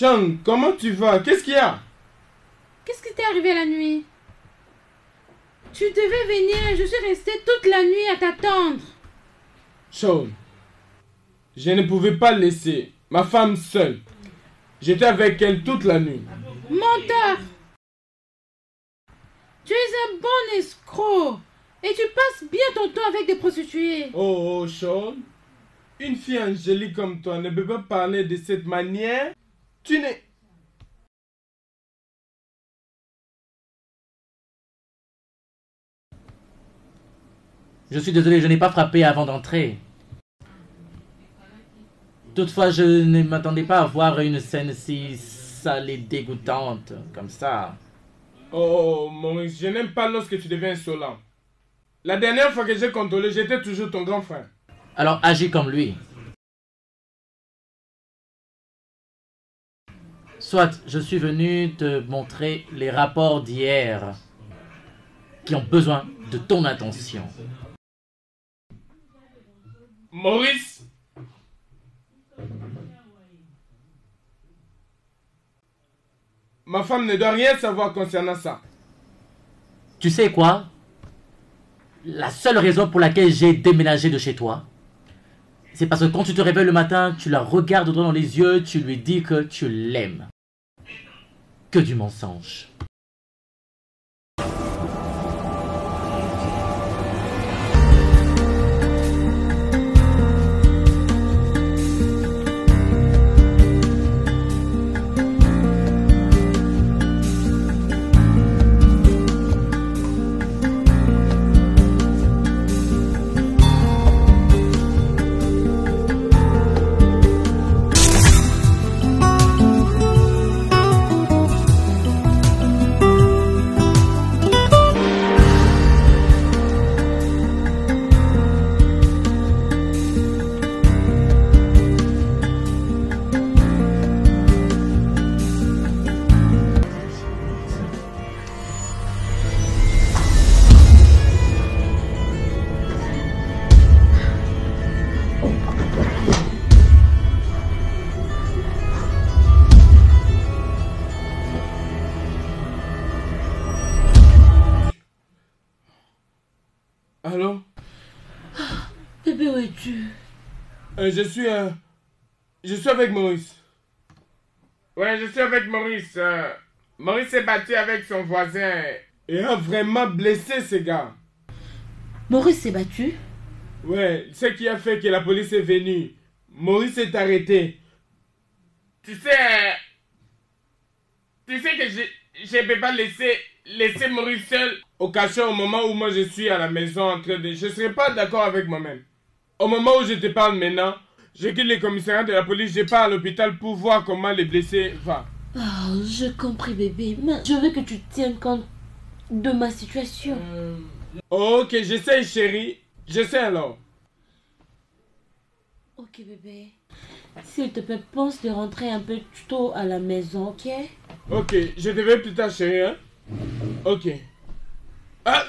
Sean, comment tu vas? Qu'est-ce qu'il y a? Qu'est-ce qui t'est arrivé la nuit? Tu devais venir, je suis restée toute la nuit à t'attendre. Sean, je ne pouvais pas laisser ma femme seule. J'étais avec elle toute la nuit. Menteur Tu es un bon escroc et tu passes bien ton temps avec des prostituées. Oh, oh, Sean, une fille angélique comme toi ne peut pas parler de cette manière? Tu n'es... Je suis désolé, je n'ai pas frappé avant d'entrer. Toutefois, je ne m'attendais pas à voir une scène si sale et dégoûtante comme ça. Oh, Maurice, je n'aime pas lorsque tu deviens insolent. La dernière fois que j'ai contrôlé, j'étais toujours ton grand frère. Alors agis comme lui. Soit, je suis venu te montrer les rapports d'hier qui ont besoin de ton attention. Maurice Ma femme ne doit rien savoir concernant ça. Tu sais quoi? La seule raison pour laquelle j'ai déménagé de chez toi, c'est parce que quand tu te réveilles le matin, tu la regardes droit dans les yeux, tu lui dis que tu l'aimes. Que du mensonge. Euh, Je suis... euh, Je suis avec Maurice. Ouais, je suis avec Maurice. euh, Maurice s'est battu avec son voisin et a vraiment blessé ce gars. Maurice s'est battu? Ouais, ce qui a fait que la police est venue. Maurice est arrêté. Tu sais... Tu sais que je je peux pas laisser, laisser Maurice seul au cachot au moment où moi je suis à la maison en train de... Je serais pas d'accord avec moi-même. Au moment où je te parle maintenant, je quitte le commissariat de la police, je pars à l'hôpital pour voir comment les blessés vont. Oh, je compris, bébé. Mais je veux que tu tiennes compte de ma situation. Ok, j'essaie chérie. J'essaie alors. Ok, bébé. S'il te plaît, pense de rentrer un peu tôt à la maison, ok? Ok, je te vais plus tard chérie, hein. Ok. Ah,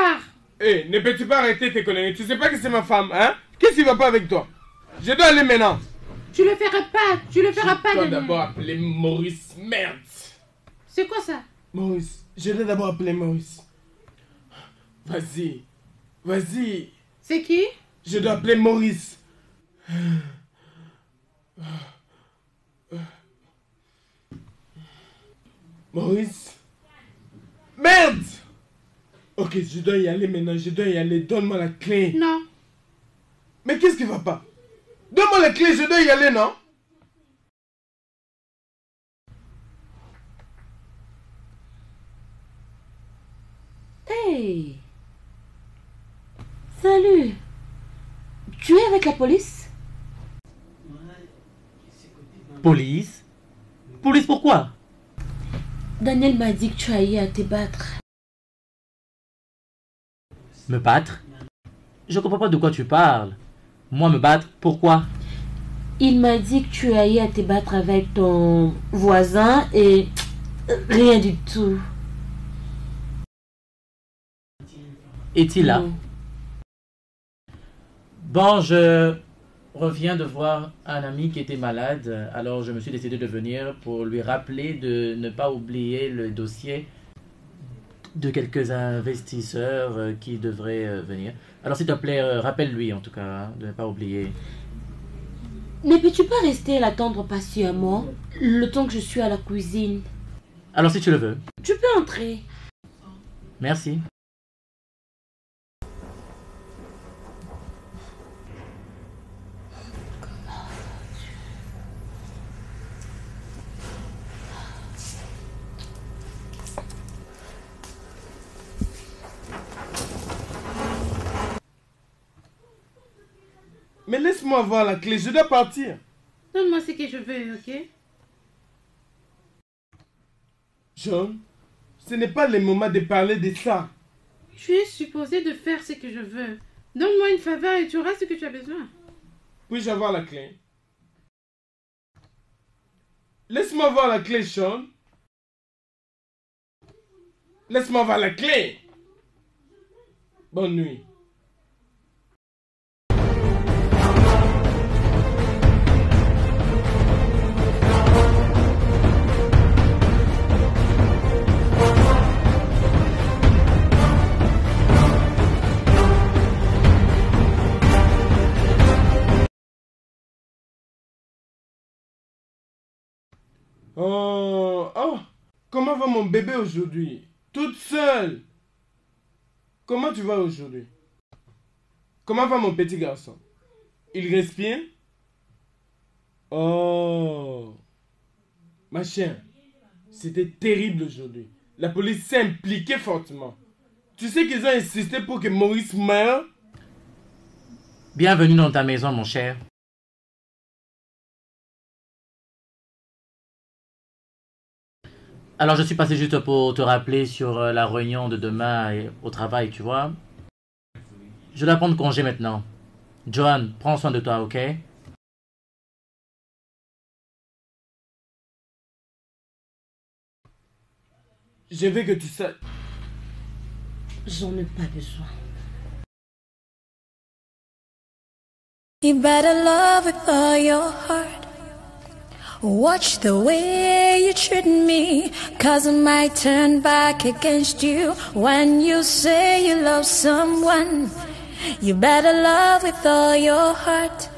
part. Eh, ne peux-tu pas arrêter tes conneries? Tu sais pas que c'est ma femme, hein? Qu'est-ce qui va pas avec toi? Je dois aller maintenant. Tu le feras pas. Tu le feras pas, Je dois d'abord appeler Maurice. Merde. C'est quoi ça? Maurice, je dois d'abord appeler Maurice. Vas-y. Vas-y. C'est qui? Je dois appeler Maurice. Maurice. Merde Ok, je dois y aller maintenant, je dois y aller. Donne-moi la clé. Non. Mais qu'est-ce qui va pas? Donne-moi la clé, je dois y aller, non? Hey Salut Tu es avec la police? Police? Police pourquoi Daniel m'a dit que tu as eu à te battre. Me battre Je comprends pas de quoi tu parles. Moi me battre Pourquoi? Il m'a dit que tu as eu à te battre avec ton voisin et rien du tout. Est-il là? Non. Bon, je reviens de voir un ami qui était malade, alors je me suis décidé de venir pour lui rappeler de ne pas oublier le dossier de quelques investisseurs euh, qui devraient euh, venir. Alors s'il te plaît, euh, rappelle-lui en tout cas hein, de ne pas oublier. Ne peux-tu pas rester à l'attendre patiemment le temps que je suis à la cuisine? Alors si tu le veux. Tu peux entrer. Merci. Mais laisse-moi voir la clé, je dois partir. Donne-moi ce que je veux, ok? John, ce n'est pas le moment de parler de ça. Tu es supposé de faire ce que je veux. Donne-moi une faveur et tu auras ce que tu as besoin. Puis-je avoir la clé? Laisse-moi voir la clé, Sean. Laisse-moi voir la clé. Bonne nuit. Oh, oh, comment va mon bébé aujourd'hui? Toute seule. Comment tu vas aujourd'hui? Comment va mon petit garçon? Il respire? Oh, ma chère, c'était terrible aujourd'hui. La police s'est impliquée fortement. Tu sais qu'ils ont insisté pour que Maurice meure? Bienvenue dans ta maison, mon cher. Alors, je suis passé juste pour te rappeler sur euh, la réunion de demain et au travail, tu vois. Je dois prendre congé maintenant. Johan, prends soin de toi, ok? Je veux que tu saches. J'en ai pas besoin. You better love with all your heart. Watch the way you treat me, cause I might turn back against you when you say you love someone. You better love with all your heart.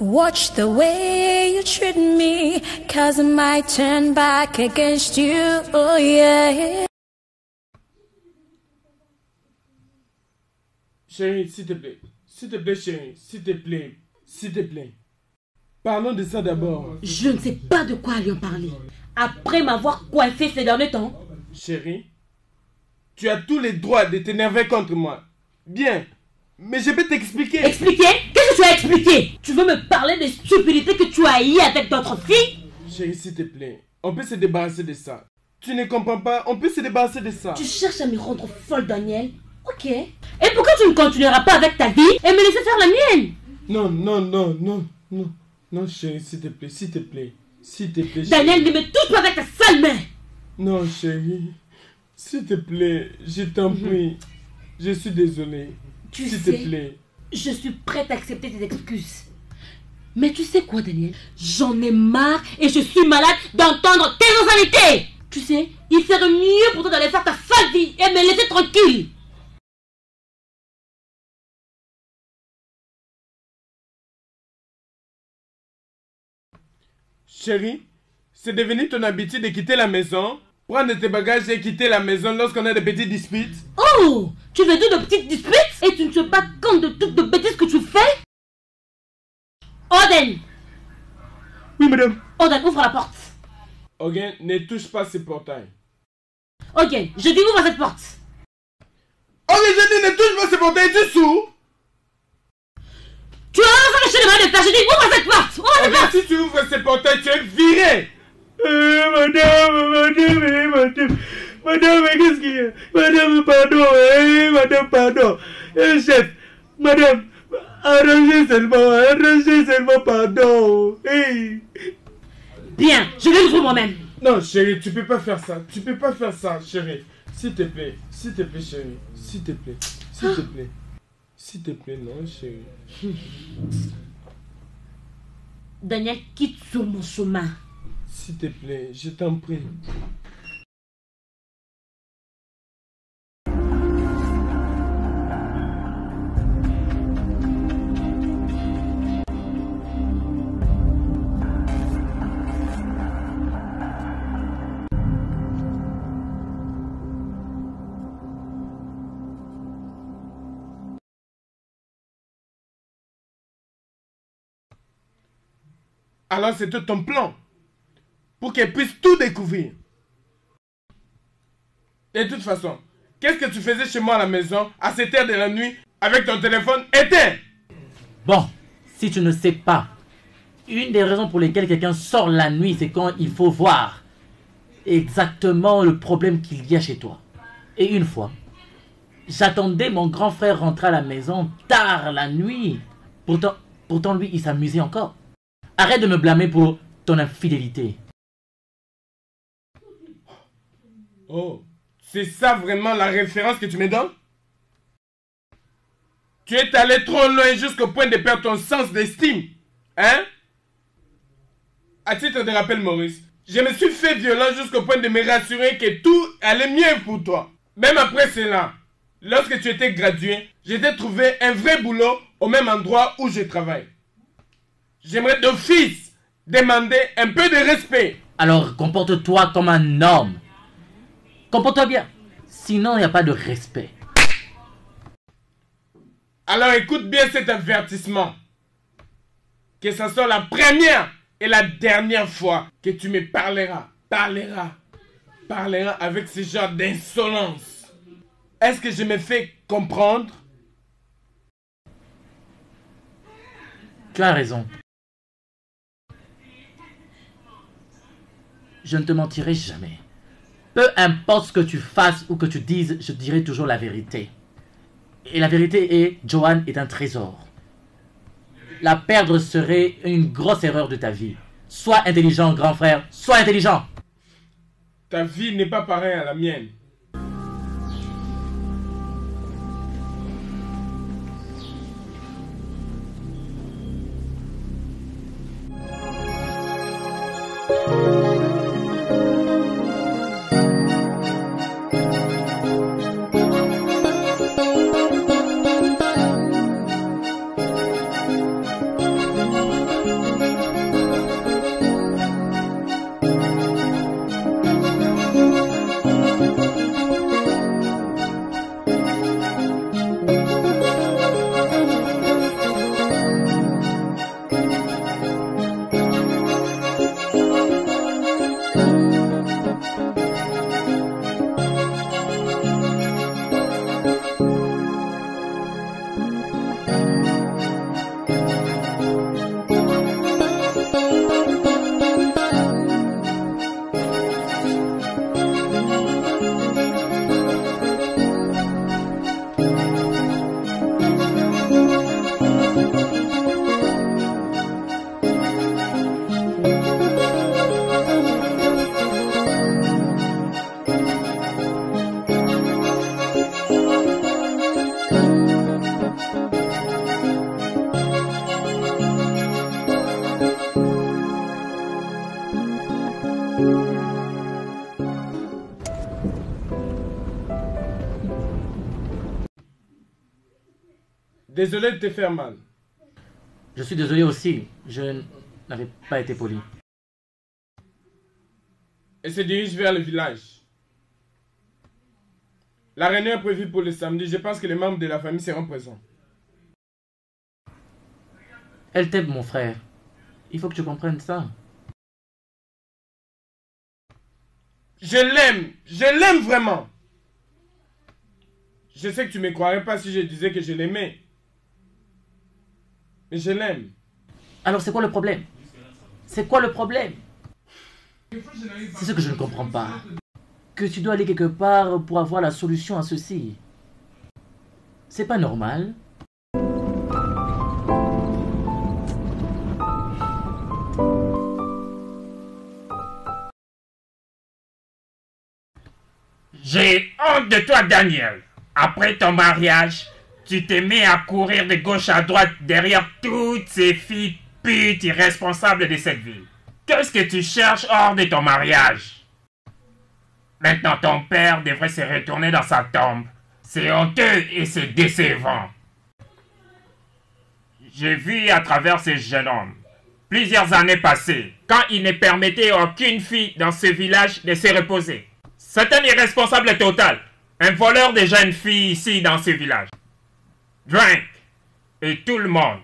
Watch the way you treat me, cause I might turn back against you. Oh, yeah. Chérie, s'il te plaît. S'il te plaît, chérie. S'il te plaît. S'il te plaît. Parlons de ça d'abord. Je ne sais pas de quoi lui en parler. Après m'avoir coiffé ces derniers temps, Chérie, tu as tous les droits de t'énerver contre moi. Bien. Mais je peux t'expliquer. expliquer? Qu'est-ce que tu as expliqué? Tu veux me parler des stupidités que tu as eues avec d'autres filles? Chérie, s'il te plaît. On peut se débarrasser de ça. Tu ne comprends pas? On peut se débarrasser de ça. Tu cherches à me rendre folle, Daniel Ok. Et pourquoi tu ne continueras pas avec ta vie et me laisser faire la mienne? Non, non, non, non, non. Non, chérie, s'il te plaît, s'il te plaît. S'il te plaît. Daniel, ne me touche pas avec ta sale main Non, chérie. S'il te plaît, je t'en prie. Je suis désolé. Mhm. Tu S'il sais- te plaît. Je suis prête à accepter tes excuses. Mais tu sais quoi, Daniel? J'en ai marre et je suis malade d'entendre tes insanités Tu sais, il serait mieux pour toi d'aller faire ta sale vie et me laisser tranquille Chérie, c'est devenu ton habitude de quitter la maison, prendre tes bagages et quitter la maison lorsqu'on a des petites disputes. Oh! Tu veux dire de petites disputes? Et tu ne te pas compte de toutes les bêtises que tu fais? Oden Oui, madame. Oden, ouvre la porte. Ok, ne touche pas ce portail. Ok, je dis ouvre cette porte. Ok, je dis ne touche pas ce portail, tu sourd Tu as lancé le mains de je dis, ouvre cette porte Ouvre cette porte si tu ouvres ce portail, tu es viré. Euh, madame, madame, eh, madame, madame, mais qu'est-ce qu'il y a? Madame, pardon, eh, madame, pardon. Eh, chef, madame, arrangez seulement, arrangez seulement, pardon. Eh. Bien, je vais l'ouvrir moi-même. Non, chérie, tu peux pas faire ça. Tu peux pas faire ça, chérie. S'il te plaît, s'il te plaît, chérie. S'il te plaît, s'il te plaît. S'il te plaît, non, chérie. Daniel, quitte sur mon chemin. S'il te plaît, je t'en prie. Alors c'était ton plan pour qu'elle puisse tout découvrir. De toute façon, qu'est-ce que tu faisais chez moi à la maison à cette heure de la nuit avec ton téléphone éteint? Bon, si tu ne sais pas, une des raisons pour lesquelles quelqu'un sort la nuit, c'est quand il faut voir exactement le problème qu'il y a chez toi. Et une fois, j'attendais mon grand frère rentrer à la maison tard la nuit. Pourtant, pourtant lui, il s'amusait encore. Arrête de me blâmer pour ton infidélité. Oh, c'est ça vraiment la référence que tu me donnes? Tu es allé trop loin jusqu'au point de perdre ton sens d'estime. Hein? À titre de rappel, Maurice, je me suis fait violent jusqu'au point de me rassurer que tout allait mieux pour toi. Même après cela, lorsque tu étais gradué, j'ai trouvé un vrai boulot au même endroit où je travaille. J'aimerais d'office demander un peu de respect. Alors comporte-toi comme un homme. Comporte-toi bien. Sinon, il n'y a pas de respect. Alors écoute bien cet avertissement. Que ce soit la première et la dernière fois que tu me parleras, parleras, parleras avec ce genre d'insolence. Est-ce que je me fais comprendre? Tu as raison. Je ne te mentirai jamais. Peu importe ce que tu fasses ou que tu dises, je dirai toujours la vérité. Et la vérité est, Johan est un trésor. La perdre serait une grosse erreur de ta vie. Sois intelligent, grand frère. Sois intelligent. Ta vie n'est pas pareille à la mienne. Désolé de te faire mal. Je suis désolé aussi. Je n'avais pas été poli. Elle se dirige vers le village. La réunion est prévue pour le samedi. Je pense que les membres de la famille seront présents. Elle t'aime, mon frère. Il faut que tu comprennes ça. Je l'aime. Je l'aime vraiment. Je sais que tu ne me croirais pas si je disais que je l'aimais. Mais je l'aime. Alors c'est quoi le problème? C'est quoi le problème? C'est ce que je ne comprends pas. Que tu dois aller quelque part pour avoir la solution à ceci. C'est pas normal. J'ai honte de toi, Daniel. Après ton mariage, tu t'es mis à courir de gauche à droite derrière toutes ces filles putes irresponsables de cette ville. Qu'est-ce que tu cherches hors de ton mariage? Maintenant, ton père devrait se retourner dans sa tombe. C'est honteux et c'est décevant. J'ai vu à travers ce jeune homme, plusieurs années passées, quand il ne permettait aucune fille dans ce village de se reposer. C'est un irresponsable total, un voleur de jeunes filles ici dans ce village. Drink et tout le monde.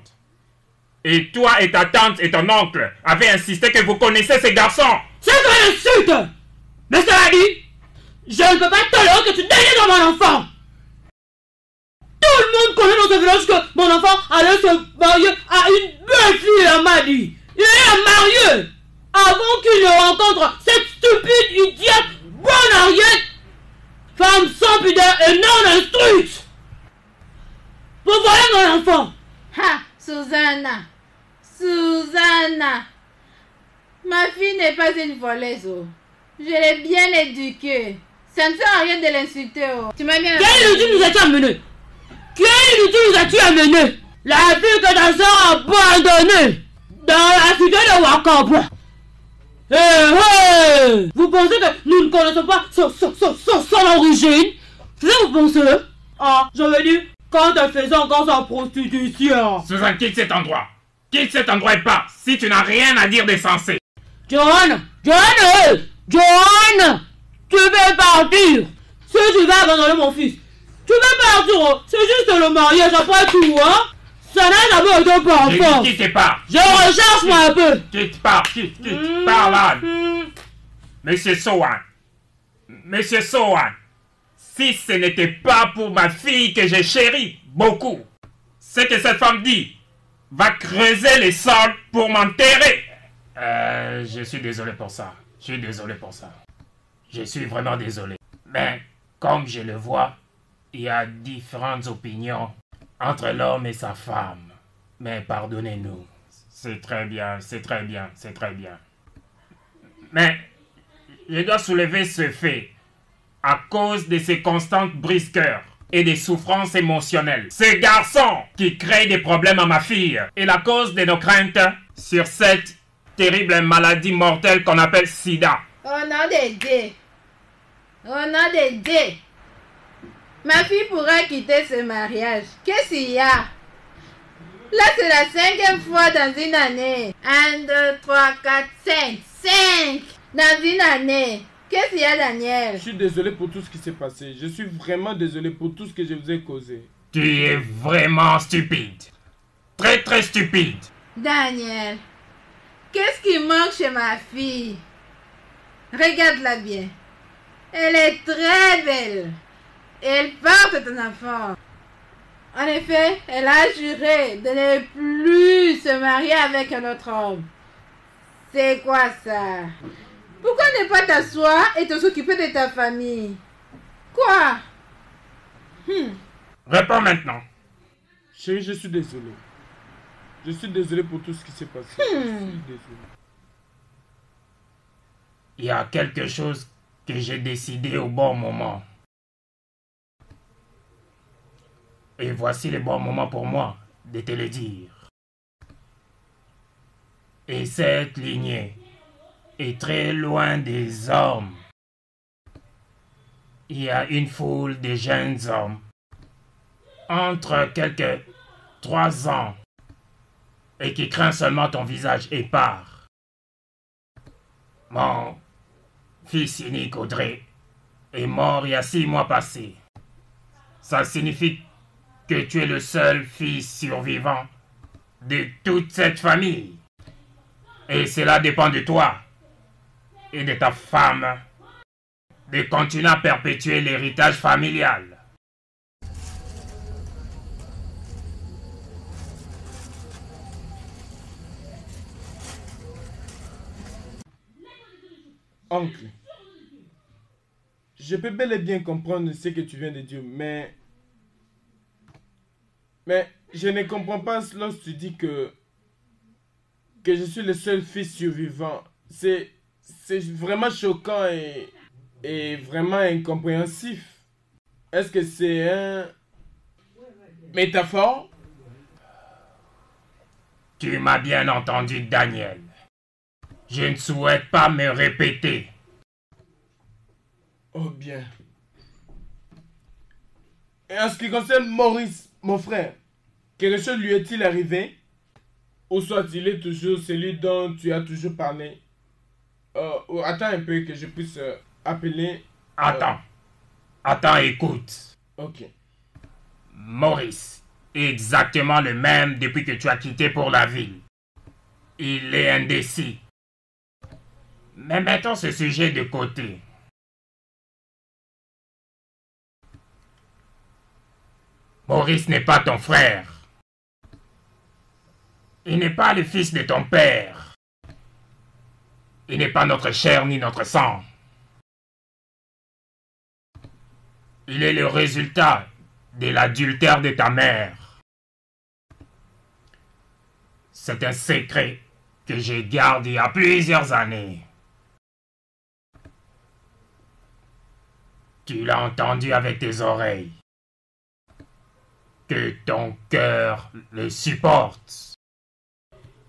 Et toi et ta tante et ton oncle avaient insisté que vous connaissez ces garçons. C'est une insulte Mais cela dit, je ne peux pas tolérer que tu dénies dans mon enfant Tout le monde connaît dans ce village que mon enfant allait se marier à une belle fille, elle m'a dit Il est marié Avant qu'il ne rencontre cette stupide idiote bonne arrière Femme sans pudeur et non instruite Vous voyez mon enfant Ha, Susanna. Susanna. Ma fille n'est pas une voleuse. oh. Je l'ai bien éduquée. Ça ne sert à rien de l'insulter. oh. Tu m'as bien Quelle illusion nous as-tu amené? Quelle illusion nous as-tu amené? La fille que ta soeur a abandonnée dans la cité de Wakabwa. Hé hé Vous pensez que nous ne connaissons pas son, son, son, son, son origine? C'est ça que vous pensez? Ah, je veux dire, quand elle faisait encore sa prostitution. Suzanne, quitte cet endroit. Quitte cet endroit et pars, si tu n'as rien à dire d'essentiel. John John John Tu peux partir? Si tu vas abandonner mon fils, tu peux partir oh. C'est juste le mariage après tout, hein? Ça n'a jamais été par J'ai dit force quitte et pars. Je recherche moi un peu Quitte, pars, quitte, quitte, pars là. Monsieur Sowan. Monsieur Sowan. Si ce n'était pas pour ma fille que j'ai chérie beaucoup, ce que cette femme dit va creuser les sols pour m'enterrer. Euh, je suis désolé pour ça. Je suis désolé pour ça. Je suis vraiment désolé. Mais comme je le vois, il y a différentes opinions entre l'homme et sa femme. Mais pardonnez-nous. C'est très bien, c'est très bien, c'est très bien. Mais je dois soulever ce fait à cause de ces constantes brisqueurs et des souffrances émotionnelles. Ces garçons qui créent des problèmes à ma fille est la cause de nos craintes sur cette terrible maladie mortelle qu'on appelle sida. Au nom des dés. Au nom des dés. Ma fille pourra quitter ce mariage. Qu'est-ce qu'il y a? Là, c'est la cinquième fois dans une année. Un, deux, trois, quatre, cinq. Cinq dans une année. Qu'est-ce qu'il y a, Daniel? Je suis désolé pour tout ce qui s'est passé. Je suis vraiment désolé pour tout ce que je vous ai causé. Tu es vraiment stupide. Très très stupide. Daniel, qu'est-ce qui manque chez ma fille? Regarde-la bien. Elle est très belle. Elle porte ton enfant. En effet, elle a juré de ne plus se marier avec un autre homme. C'est quoi ça? Pourquoi ne pas t'asseoir et te s'occuper de ta famille? Quoi? Hmm. Réponds maintenant. Chérie, je suis désolé. Je suis désolé pour tout ce qui s'est passé. Je suis désolé. Il y a quelque chose que j'ai décidé au bon moment. Et voici le bon moment pour moi de te le dire. Et cette lignée est très loin des hommes. Il y a une foule de jeunes hommes entre quelques trois ans et qui craint seulement ton visage épars. Mon fils unique Audrey est mort il y a six mois passés. Ça signifie que tu es le seul fils survivant de toute cette famille. Et cela dépend de toi et de ta femme de continuer à perpétuer l'héritage familial. Oncle, je peux bel et bien comprendre ce que tu viens de dire, mais... Mais je ne comprends pas lorsque tu dis que... que je suis le seul fils survivant. C'est c'est vraiment choquant et... Et vraiment incompréhensif. Est-ce que c'est un... Métaphore? Tu m'as bien entendu, Daniel. Je ne souhaite pas me répéter. Oh bien. Et en ce qui concerne Maurice, mon frère, quelque chose lui est-il arrivé? Ou soit il est toujours celui dont tu as toujours parlé? Euh, oh, Attends un peu que je puisse euh, appeler. Attends. Attends, écoute. Ok. Maurice est exactement le même depuis que tu as quitté pour la ville. Il est indécis. Mais mettons ce sujet de côté. Maurice n'est pas ton frère. Il n'est pas le fils de ton père. Il n'est pas notre chair ni notre sang. Il est le résultat de l'adultère de ta mère. C'est un secret que j'ai gardé il y a plusieurs années. Tu l'as entendu avec tes oreilles. Que ton cœur le supporte.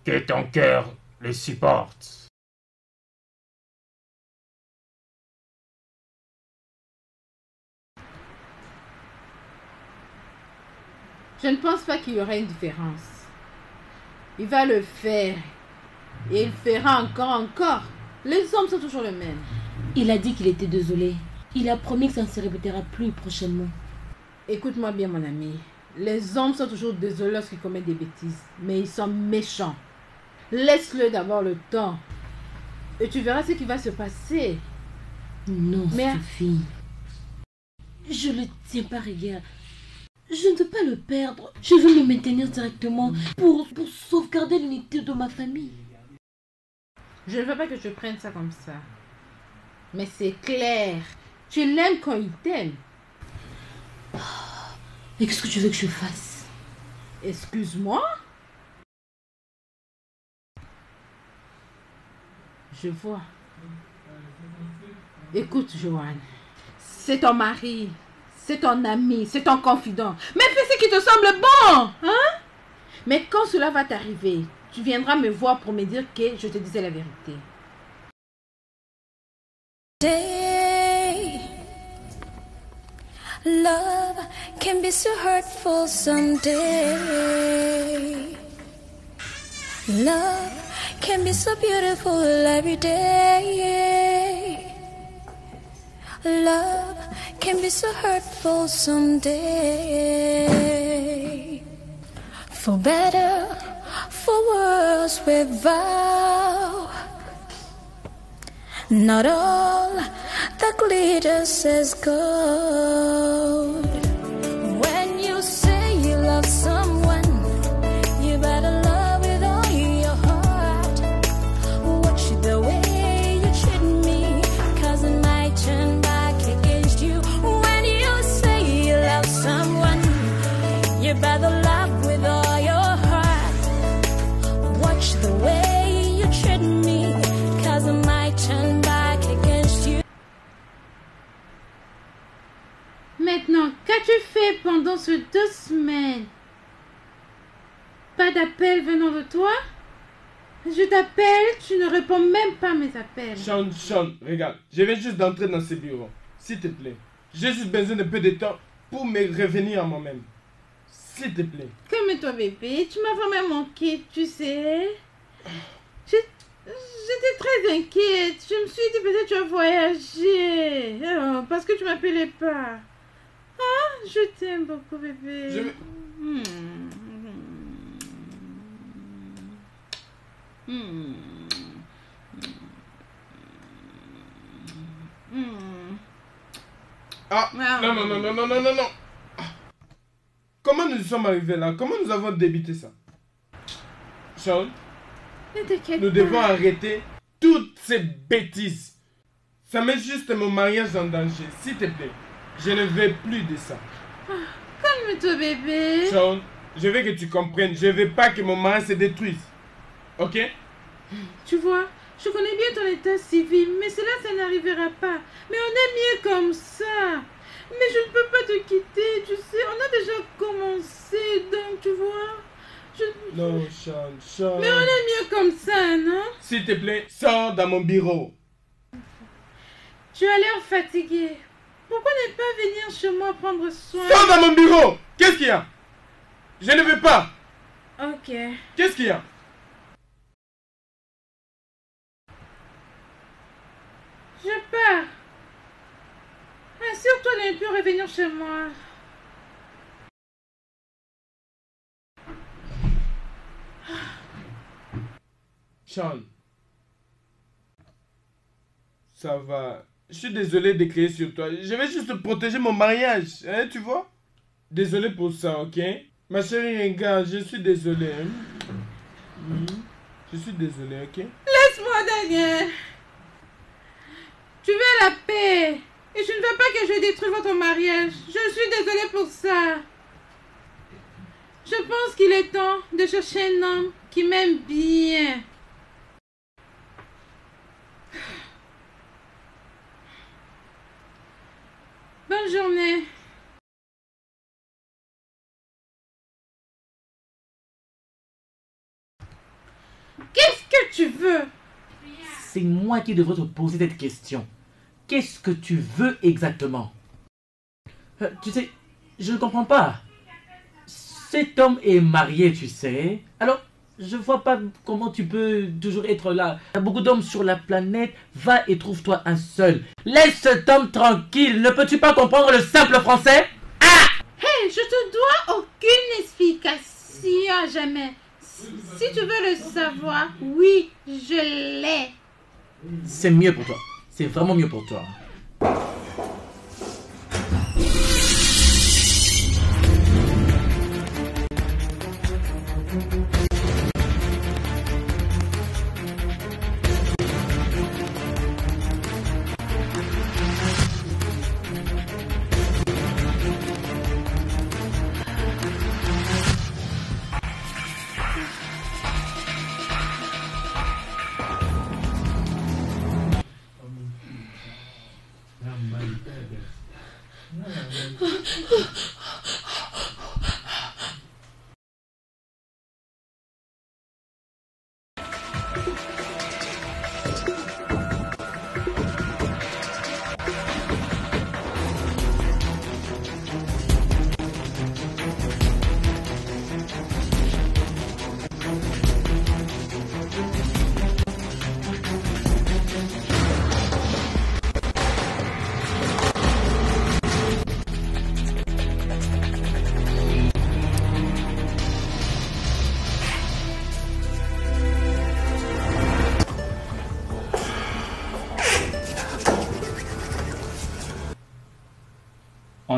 Que ton cœur le supporte. Je ne pense pas qu'il y aurait une différence. Il va le faire. Et il fera encore, encore. Les hommes sont toujours les mêmes. Il a dit qu'il était désolé. Il a promis que ça ne se répétera plus prochainement. Écoute-moi bien, mon ami. Les hommes sont toujours désolés lorsqu'ils commettent des bêtises. Mais ils sont méchants. Laisse-le d'abord le temps. Et tu verras ce qui va se passer. Non, Mais- Sophie. Je le tiens par égard. Je ne veux pas le perdre. Je veux me maintenir directement pour, pour sauvegarder l'unité de ma famille. Je ne veux pas que tu prennes ça comme ça. Mais c'est clair. Tu l'aimes quand il t'aime. Et qu'est-ce que tu veux que je fasse? Excuse-moi? Je vois. Écoute, Joanne. C'est ton mari. C'est ton ami. C'est ton confident. Mais fais ce qui te semble bon. Hein? Mais quand cela va t'arriver, tu viendras me voir pour me dire que je te disais la vérité. Day. Love can be so hurtful someday. Love can be so beautiful every day. Love can be so hurtful someday. For better, for worse, we vow. Not all that glitters is gold. Fait pendant ces deux semaines Pas d'appel venant de toi? Je t'appelle, tu ne réponds même pas à mes appels. Sean, Sean, regarde, je viens juste d'entrer dans ce bureau. S'il te plaît. J'ai juste besoin d'un peu de temps pour me revenir à moi-même. S'il te plaît. Calme-toi, bébé. Tu m'as vraiment manqué, tu sais. J'étais très inquiète. Je me suis dit peut-être tu as voyagé. Oh, parce que tu m'appelais pas. Ah, je t'aime beaucoup, bébé. Je Hmm. Hmm. Hmm. Ah, Ah. non, non, non, non, non, non, non, non. Ah. Comment nous sommes arrivés là? Comment nous avons débité ça? Sean, Ne nous pas. devons arrêter toutes ces bêtises. Ça met juste mon mariage en danger. S'il te plaît, je ne veux plus de ça. Calme-toi, bébé. Sean, je veux que tu comprennes. Je veux pas que mon mariage se détruise. Ok? Tu vois, je connais bien ton état civil, mais cela, ça n'arrivera pas. Mais on est mieux comme ça. Mais je ne peux pas te quitter, tu sais. On a déjà commencé, donc tu vois. Je- Non, Sean, Sean. Mais on est mieux comme ça, non? S'il te plaît, sors dans mon bureau. Tu as l'air fatigué. Pourquoi ne pas venir chez moi prendre soin Sors dans mon bureau Qu'est-ce qu'il y a? Je ne veux pas. Ok. Qu'est-ce qu'il y a? Je pars. Assure-toi de ne plus revenir chez moi. Sean. Ça va. Je suis désolé de crier sur toi. Je vais juste protéger mon mariage, hein, tu vois? Désolé pour ça, ok? Ma chérie, regarde, je suis désolé. hein. Mhm. Je suis désolé, ok? Laisse-moi, Daniel. Tu veux la paix. Et je ne veux pas que je détruise votre mariage. Je suis désolée pour ça. Je pense qu'il est temps de chercher un homme qui m'aime bien. Bonne journée. Qu'est-ce que tu veux? C'est moi qui devrais te poser cette question. Qu'est-ce que tu veux exactement? Euh, Tu sais, je ne comprends pas. Cet homme est marié, tu sais. Alors, je vois pas comment tu peux toujours être là. Il y a beaucoup d'hommes sur la planète. Va et trouve-toi un seul. Laisse cet homme tranquille. Ne peux-tu pas comprendre le simple français? Hé, je te dois aucune explication à jamais. Si si tu veux le savoir, oui, je l'ai. C'est mieux pour toi. C'est vraiment mieux pour toi.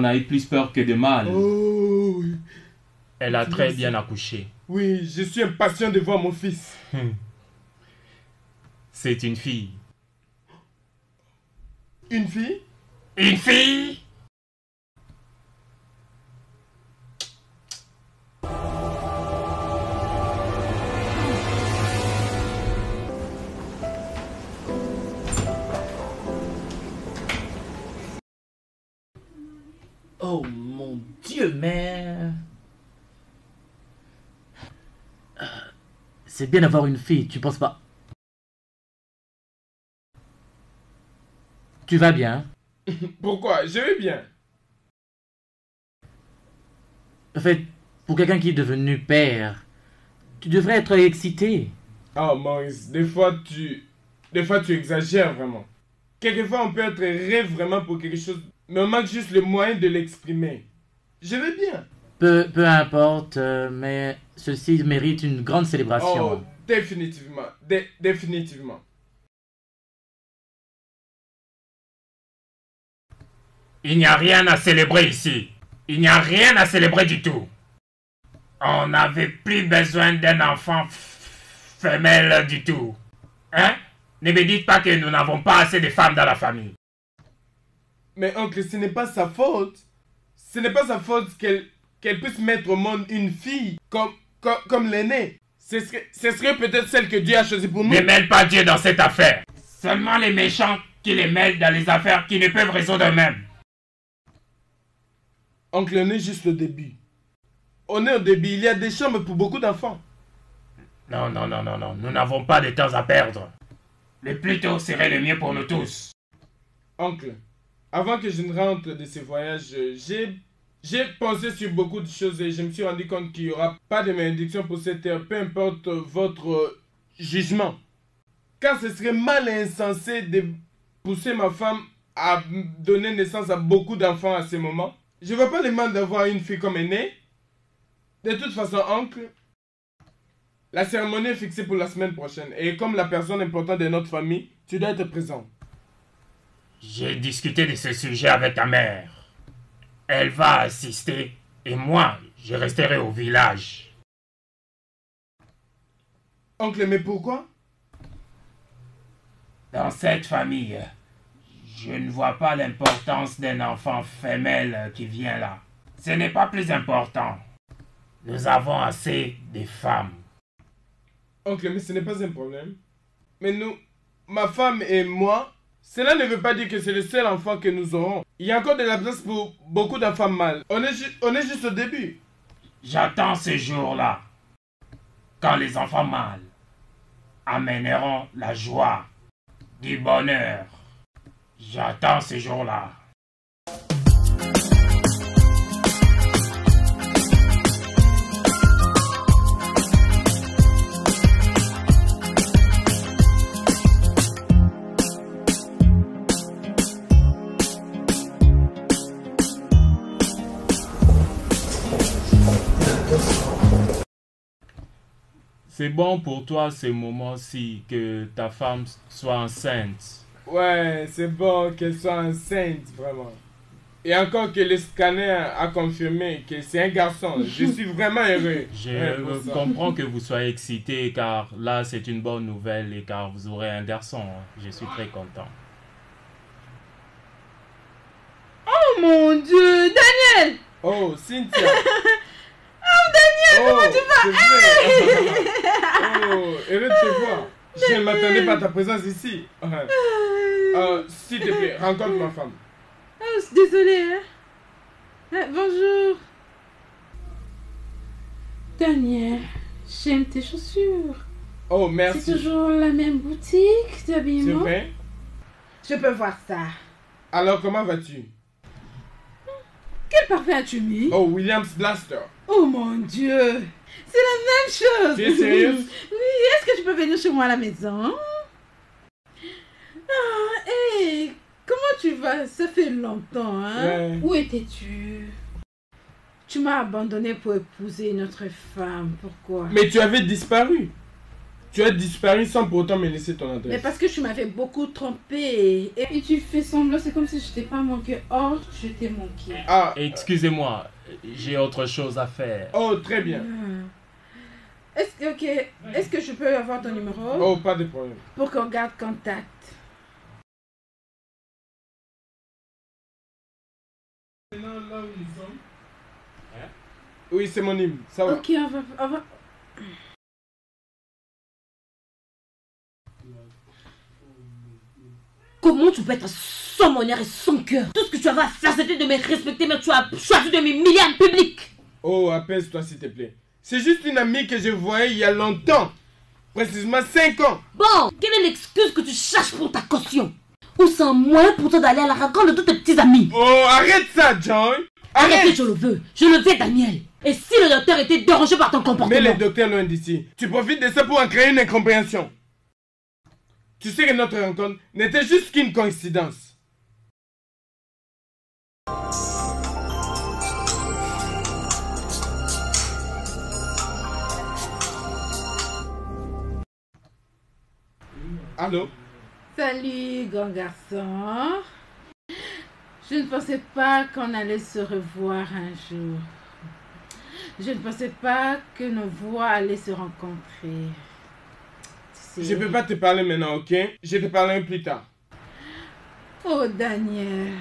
On a eu plus peur que de mal. Oh, oui. Elle a très bien accouché. oui, je suis impatient de voir mon fils. C'est une fille. Une fille? Une fille? Oh mon Dieu, mais... Euh, C'est bien d'avoir une fille, tu penses pas? Tu vas bien? Pourquoi? Je vais bien. En fait, pour quelqu'un qui est devenu père, tu devrais être excité. Oh Maurice, des fois tu... Des fois tu exagères vraiment. Quelquefois on peut être rêve vraiment pour quelque chose, mais on manque juste le moyen de l'exprimer. Je vais bien. Peu, peu importe, euh, mais ceci mérite une grande célébration. Oh, définitivement. Dé- définitivement. Il n'y a rien à célébrer ici. Il n'y a rien à célébrer du tout. On n'avait plus besoin d'un enfant femelle du tout. Hein? Ne me dites pas que nous n'avons pas assez de femmes dans la famille. Mais oncle, ce n'est pas sa faute. Ce n'est pas sa faute qu'elle qu'elle puisse mettre au monde une fille comme, comme, comme l'aînée. Ce serait, serait peut-être celle que Dieu a choisie pour nous. Ne mêle pas Dieu dans cette affaire. Seulement les méchants qui les mêlent dans les affaires qui ne peuvent résoudre eux-mêmes. Oncle, on est juste au début. On est au début. Il y a des chambres pour beaucoup d'enfants. Non, non, non, non, non. Nous n'avons pas de temps à perdre. Le plus tôt serait le mieux pour nous tous. Oncle, avant que je ne rentre de ce voyage, euh, j'ai j'ai pensé sur beaucoup de choses et je me suis rendu compte qu'il n'y aura pas de malédiction pour cette terre, peu importe votre euh, jugement. Car ce serait mal insensé de pousser ma femme à donner naissance à beaucoup d'enfants à ce moment. Je vois pas le mal d'avoir une fille comme aînée. De toute façon, oncle, la cérémonie est fixée pour la semaine prochaine. Et comme la personne importante de notre famille, tu dois être présent. J'ai discuté de ce sujet avec ta mère. Elle va assister et moi, je resterai au village. Oncle, mais pourquoi? Dans cette famille, je ne vois pas l'importance d'un enfant femelle qui vient là. Ce n'est pas plus important. Nous avons assez de femmes. Oncle, mais ce n'est pas un problème. Mais nous, ma femme et moi, cela ne veut pas dire que c'est le seul enfant que nous aurons. Il y a encore de la place pour beaucoup d'enfants mâles. On est, on est juste au début. J'attends ce jour-là, quand les enfants mâles amèneront la joie, du bonheur. J'attends ce jour-là. C'est bon pour toi ces moments-ci que ta femme soit enceinte. Ouais, c'est bon qu'elle soit enceinte, vraiment. Et encore que le scanner a confirmé que c'est un garçon. Je suis vraiment heureux. Je Ouais, comprends que vous soyez excité car là c'est une bonne nouvelle et car vous aurez un garçon. Je suis très content. Oh mon dieu, Daniel Oh, Cynthia. Oh, Daniel, comment tu vas Oh, heureux de te voir. Je ne m'attendais pas à ta présence ici. Euh, S'il te plaît, rencontre ma femme. Oh, désolée, hein. Ah, bonjour. Daniel, j'aime tes chaussures. Oh, C'est merci. toujours la même boutique C'est d'habillement. vrai? Je peux voir ça. Alors, comment vas-tu? Quel parfum as-tu mis? Oh, Williams Blaster. Oh mon dieu C'est la même chose Tu es sérieuse Oui, est-ce que tu peux venir chez moi à la maison? Ah, hé Comment tu vas? Ça fait longtemps, hein? Ouais. Où étais-tu? Tu m'as abandonné pour épouser une autre femme. Pourquoi? Mais tu avais disparu. Tu as disparu sans pour autant me laisser ton Mais adresse. parce que tu m'avais beaucoup trompé. Et, et tu fais semblant, c'est comme si je t'ai pas manqué. Or, je t'ai manqué. Ah, Excusez-moi, j'ai autre chose à faire. oh, très bien. Ah. Est-ce que, ok, est-ce que je peux avoir ton numéro? Oh, pas de problème. pour qu'on garde contact Oui, c'est mon hymne. Ça va. Ok, on va, on va. Comment tu peux être sans mon air et sans cœur? Tout ce que tu avais à faire, c'était de me respecter, mais tu as choisi de m'humilier en public. Oh, apaise-toi s'il te plaît. C'est juste une amie que je voyais il y a longtemps. Précisément 5 ans. Bon, quelle est l'excuse que tu cherches pour ta caution? Ou c'est un moyen pour toi d'aller à la rencontre de tous tes petits amis? Oh, arrête ça, John. Arrêtez, Arrête. je le veux. Je le veux, Daniel. Et si le docteur était dérangé par ton comportement les docteurs loin d'ici. Tu profites de ça pour en créer une incompréhension. Tu sais que notre rencontre n'était juste qu'une coïncidence. Allô? Salut, grand garçon. Je ne pensais pas qu'on allait se revoir un jour. Je ne pensais pas que nos voix allaient se rencontrer. Je peux pas te parler maintenant, ok? Je te parlerai plus tard. Oh, Daniel.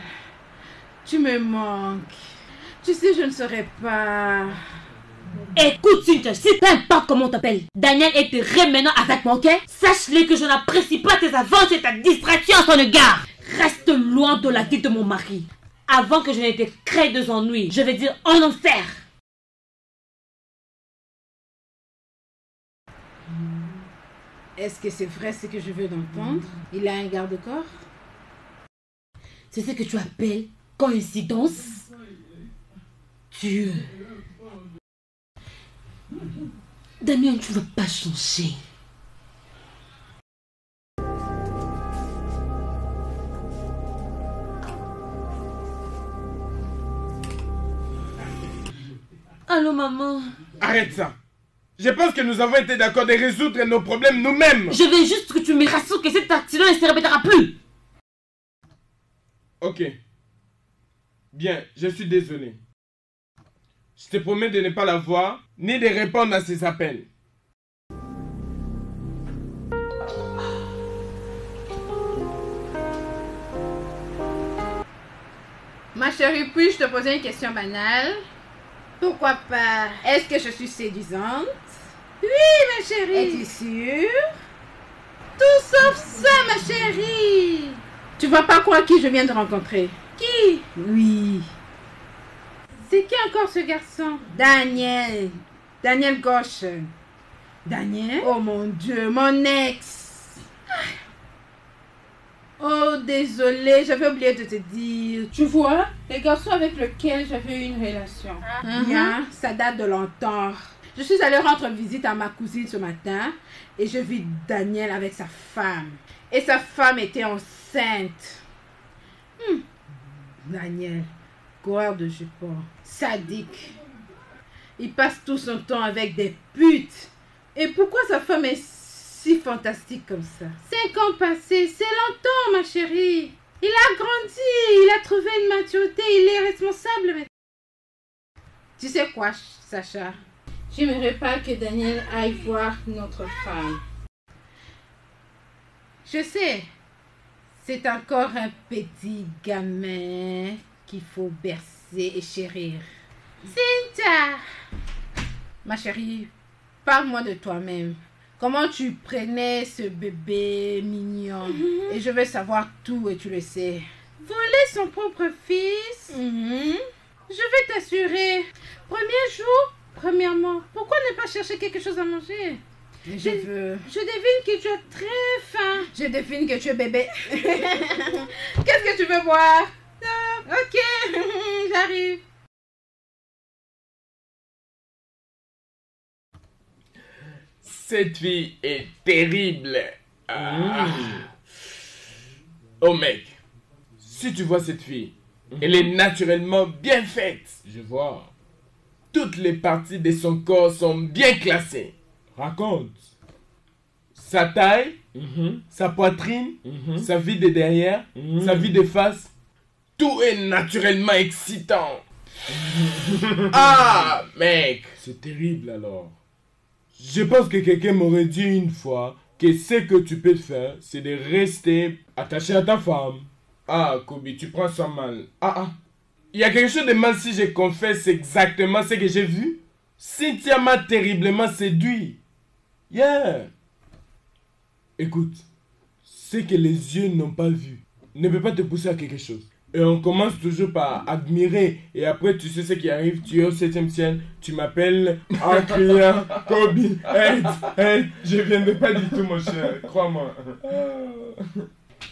Tu me manques. Tu sais, je ne serais pas. Écoute, Cynthia, si peu importe comment on t'appelle, Daniel est heureux maintenant avec moi, ok? Sache-le que je n'apprécie pas tes avances et ta distraction à son égard. Reste loin de la vie de mon mari. Avant que je n'ai été créé de ennuis, je vais dire en enfer. Est-ce que c'est vrai ce que je veux d'entendre? Il a un garde-corps? C'est ce que tu appelles coïncidence? Dieu. Daniel, tu ne veux pas changer. Allô, maman. Arrête ça. Je pense que nous avons été d'accord de résoudre nos problèmes nous-mêmes. Je veux juste que tu me rassures que cet accident ne se répétera plus. Ok. Bien, je suis désolé. Je te promets de ne pas la voir, ni de répondre à ses appels. Ma chérie, puis-je te poser une question banale? Pourquoi pas? Est-ce que je suis séduisante? Oui, ma chérie. Es-tu sûre Tout sauf ça, ma chérie. Tu vois pas quoi qui je viens de rencontrer? Qui? Oui. C'est qui encore ce garçon? Daniel. Daniel Gauche. Daniel? Oh mon Dieu, mon ex. Oh, désolé, j'avais oublié de te dire. Tu vois, le garçon avec lequel j'avais eu une relation. Bien, ça date de longtemps. Je suis allée rendre visite à ma cousine ce matin et je vis Daniel avec sa femme. Et sa femme était enceinte. Hmm. Daniel, coureur de jupon, sadique. Il passe tout son temps avec des putes. Et pourquoi sa femme est si fantastique comme ça? Cinq ans passés, c'est longtemps, ma chérie. Il a grandi, il a trouvé une maturité, il est responsable maintenant. Tu sais quoi, Sacha? J'aimerais pas que Daniel aille voir notre femme. Je sais, c'est encore un petit gamin qu'il faut bercer et chérir. Cynthia Ma chérie, parle-moi de toi-même. Comment tu prenais ce bébé mignon? Et je veux savoir tout et tu le sais. Voler son propre fils? Je vais t'assurer. Premier jour, premièrement, pourquoi ne pas chercher quelque chose à manger? Je veux. Je devine que tu as très faim. Je devine que tu es bébé. Qu'est-ce que tu veux boire? Ah, Ok, j'arrive. Cette fille est terrible. Ah. Oh mec, si tu vois cette fille, elle est naturellement bien faite. Je vois. Toutes les parties de son corps sont bien classées. Raconte. Sa taille, Mhm, sa poitrine, mhm. sa vie de derrière, Mhm. sa vie de face, tout est naturellement excitant. ah, mec, C'est terrible alors. je pense que quelqu'un m'aurait dit une fois que ce que tu peux faire, c'est de rester Attaché à ta femme. Ah, Kobe, tu prends ça mal. Ah, ah. Il y a quelque chose de mal si je confesse exactement ce que j'ai vu. Cynthia m'a terriblement séduit. Yeah. Écoute, ce que les yeux n'ont pas vu ne peut pas te pousser à quelque chose. Et on commence toujours par admirer. Et après, tu sais ce qui arrive. Tu es au septième ciel. Tu m'appelles en criant Kobe, aide, aide. Je viendrai pas du tout, mon cher. Crois-moi.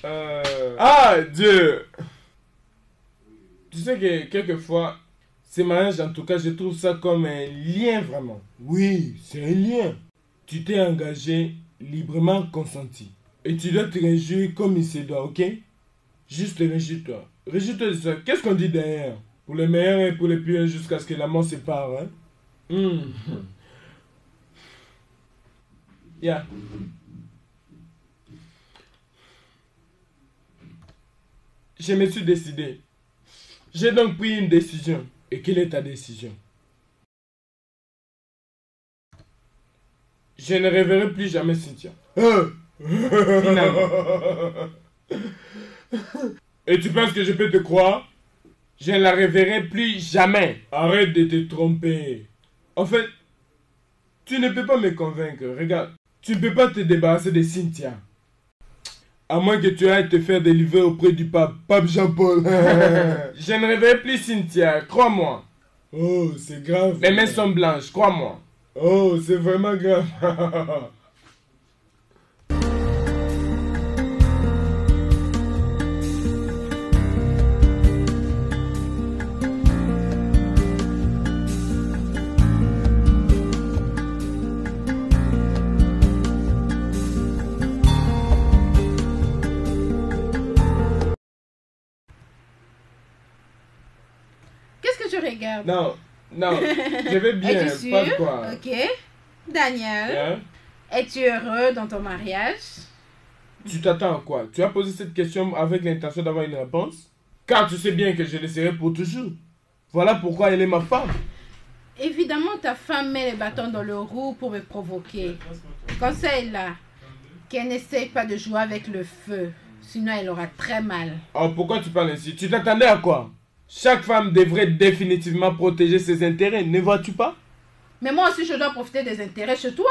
Euh, Ah, Dieu Tu sais que quelquefois, ces mariages, en tout cas, je trouve ça comme un lien vraiment. oui, c'est un lien. Tu t'es engagé, librement consenti. Et tu dois te réjouir comme il se doit, ok? Juste réjouis-toi. Réjouis-toi de ça. Qu'est-ce qu'on dit derrière? Pour les meilleurs et pour les plus jusqu'à ce que la mort sépare, hein? Hmm. Yeah. Je me suis décidé. J'ai donc pris une décision. Et quelle est ta décision? Je ne reverrai plus jamais Cynthia. Hein? Finalement. Et tu penses que je peux te croire? Je ne la reverrai plus jamais. Arrête de te tromper. En fait, tu ne peux pas me convaincre. Regarde, tu ne peux pas te débarrasser de Cynthia. À moins que tu ailles te faire délivrer auprès du pape, pape Jean-Paul. je ne reverrai plus Cynthia, crois-moi. Oh, c'est grave. Mes mains sont blanches, crois-moi. Oh, c'est vraiment grave. tu regardes? Non, non, je vais bien, Es-tu pas de quoi. Ok. Daniel, Hein? es-tu heureux dans ton mariage? Tu t'attends à quoi? Tu as posé cette question avec l'intention d'avoir une réponse? Car tu sais bien que je le serai pour toujours. Voilà pourquoi elle est ma femme. Évidemment, ta femme met les bâtons dans le roue pour me provoquer. Conseil-la qu'elle n'essaye pas de jouer avec le feu, sinon elle aura très mal. Oh, pourquoi tu parles ainsi? Tu t'attendais à quoi? Chaque femme devrait définitivement protéger ses intérêts, ne vois-tu pas? Mais moi aussi, je dois profiter des intérêts chez toi.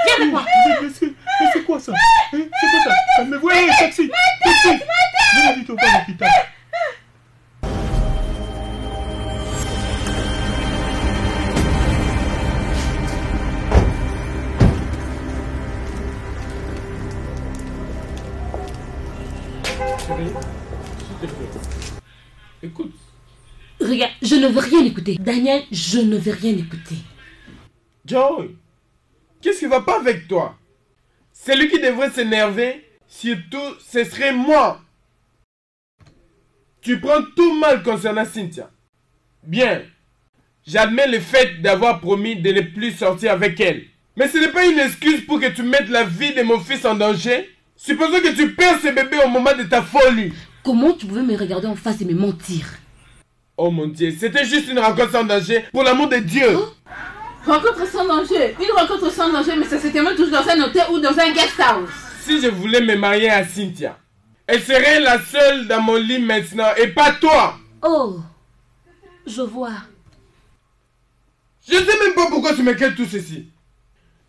Daniel, je ne veux rien écouter. Joey, qu'est-ce qui va pas avec toi? Celui qui devrait s'énerver, surtout, ce serait moi. Tu prends tout mal concernant Cynthia. Bien, j'admets le fait d'avoir promis de ne plus sortir avec elle. Mais ce n'est pas une excuse pour que tu mettes la vie de mon fils en danger. Supposons que tu perds ce bébé au moment de ta folie. Comment tu pouvais me regarder en face et me mentir? Oh mon Dieu, c'était juste une rencontre sans danger, pour l'amour de Dieu. Rencontre sans danger. Une rencontre sans danger, mais ça se termine toujours dans un hôtel ou dans un guest house. Si je voulais me marier à Cynthia, elle serait la seule dans mon lit maintenant et pas toi. Oh, je vois. Je ne sais même pas pourquoi tu m'inquiètes tout ceci.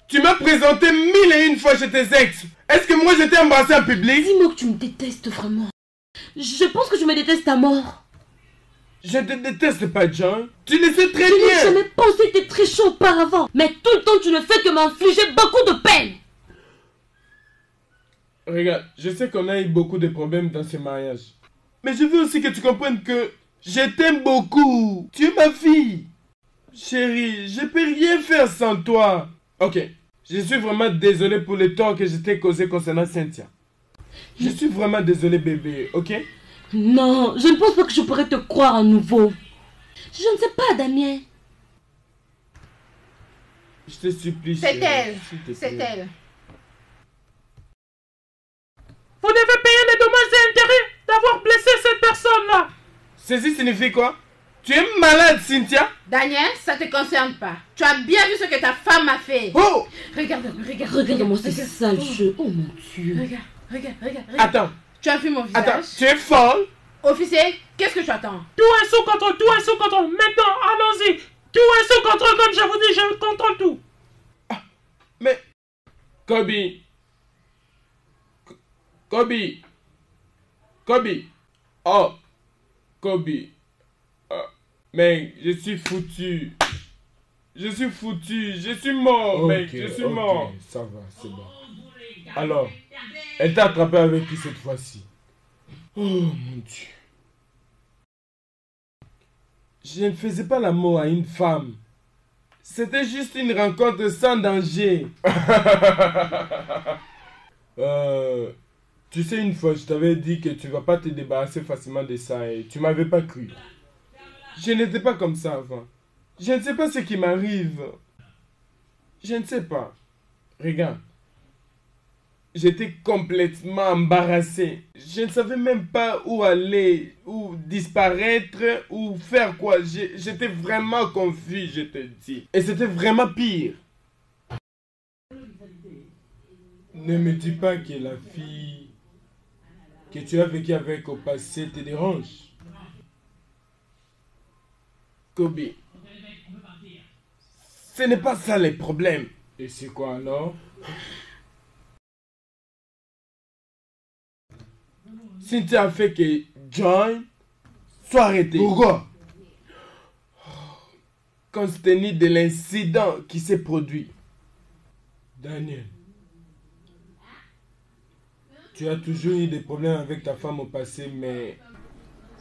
Tu m'as présenté mille et une fois chez tes ex. Est-ce que moi je t'ai embrassé en public? Dis-moi que tu me détestes vraiment. Je pense que je me déteste à mort. Je te déteste pas, John. Tu le sais très Je n'ai bien. jamais pensé être très chaud auparavant. Mais tout le temps, tu ne fais que m'infliger beaucoup de peine. Regarde, je sais qu'on a eu beaucoup de problèmes dans ce mariage. Mais je veux aussi que tu comprennes que je t'aime beaucoup. Tu es ma fille. Chérie, je peux rien faire sans toi. Ok, je suis vraiment désolé pour le tort que je t'ai causé concernant Cynthia. Je suis vraiment désolé, bébé, ok? Non, je ne pense pas que je pourrais te croire à nouveau. Je ne sais pas, Damien. Je te supplie, C'est elle. C'est elle. Vous devez payer les dommages et intérêts d'avoir blessé cette personne-là. Ceci signifie quoi? Tu es malade, Cynthia? Daniel, ça te concerne pas. Tu as bien vu ce que ta femme a fait. Oh Regarde-moi, regarde. Regarde-moi ces regarde. sales jeux. Oh mon Dieu. Regarde, regarde, regarde. regarde. Attends, Tu as vu mon visage? attends, tu es folle Officier, qu'est-ce que tu attends? Tout est sous contrôle, tout est sous contrôle. Maintenant, allons-y. Tout est sous contrôle, comme je vous dis, je contrôle tout. Mais, Kobe, Kobe. Kobe. Oh. Kobe. Ah, mec, je suis foutu. Je suis foutu. Je suis mort, mec. Je suis mort. Ça va, c'est bon. Alors, elle t'a attrapé avec qui cette fois-ci? Oh mon Dieu. Je ne faisais pas l'amour à une femme. C'était juste une rencontre sans danger. Euh, tu sais, une fois, je t'avais dit que tu vas pas te débarrasser facilement de ça et tu m'avais pas cru. Je n'étais pas comme ça avant. Je ne sais pas ce qui m'arrive. Je ne sais pas. Regarde. J'étais complètement embarrassé. Je ne savais même pas où aller, où disparaître, où faire quoi. J'étais vraiment confus, je te dis. Et c'était vraiment pire. Ne me dis pas que la fille que tu as vécu avec au passé te dérange. Kobe. Ce n'est pas ça le problème. Et c'est quoi alors? Cynthia a fait que John soit arrêté. Pourquoi? Compte tenu de l'incident qui s'est produit. Daniel, tu as toujours eu des problèmes avec ta femme au passé, mais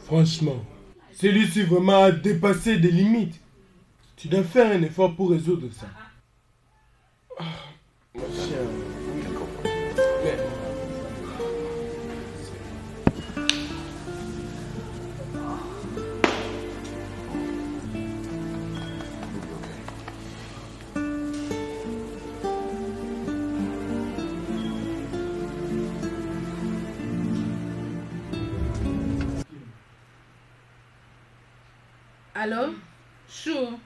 franchement, celui-ci vraiment a dépassé des limites. Tu dois faire un effort pour résoudre ça. Mon chien. Allô Chou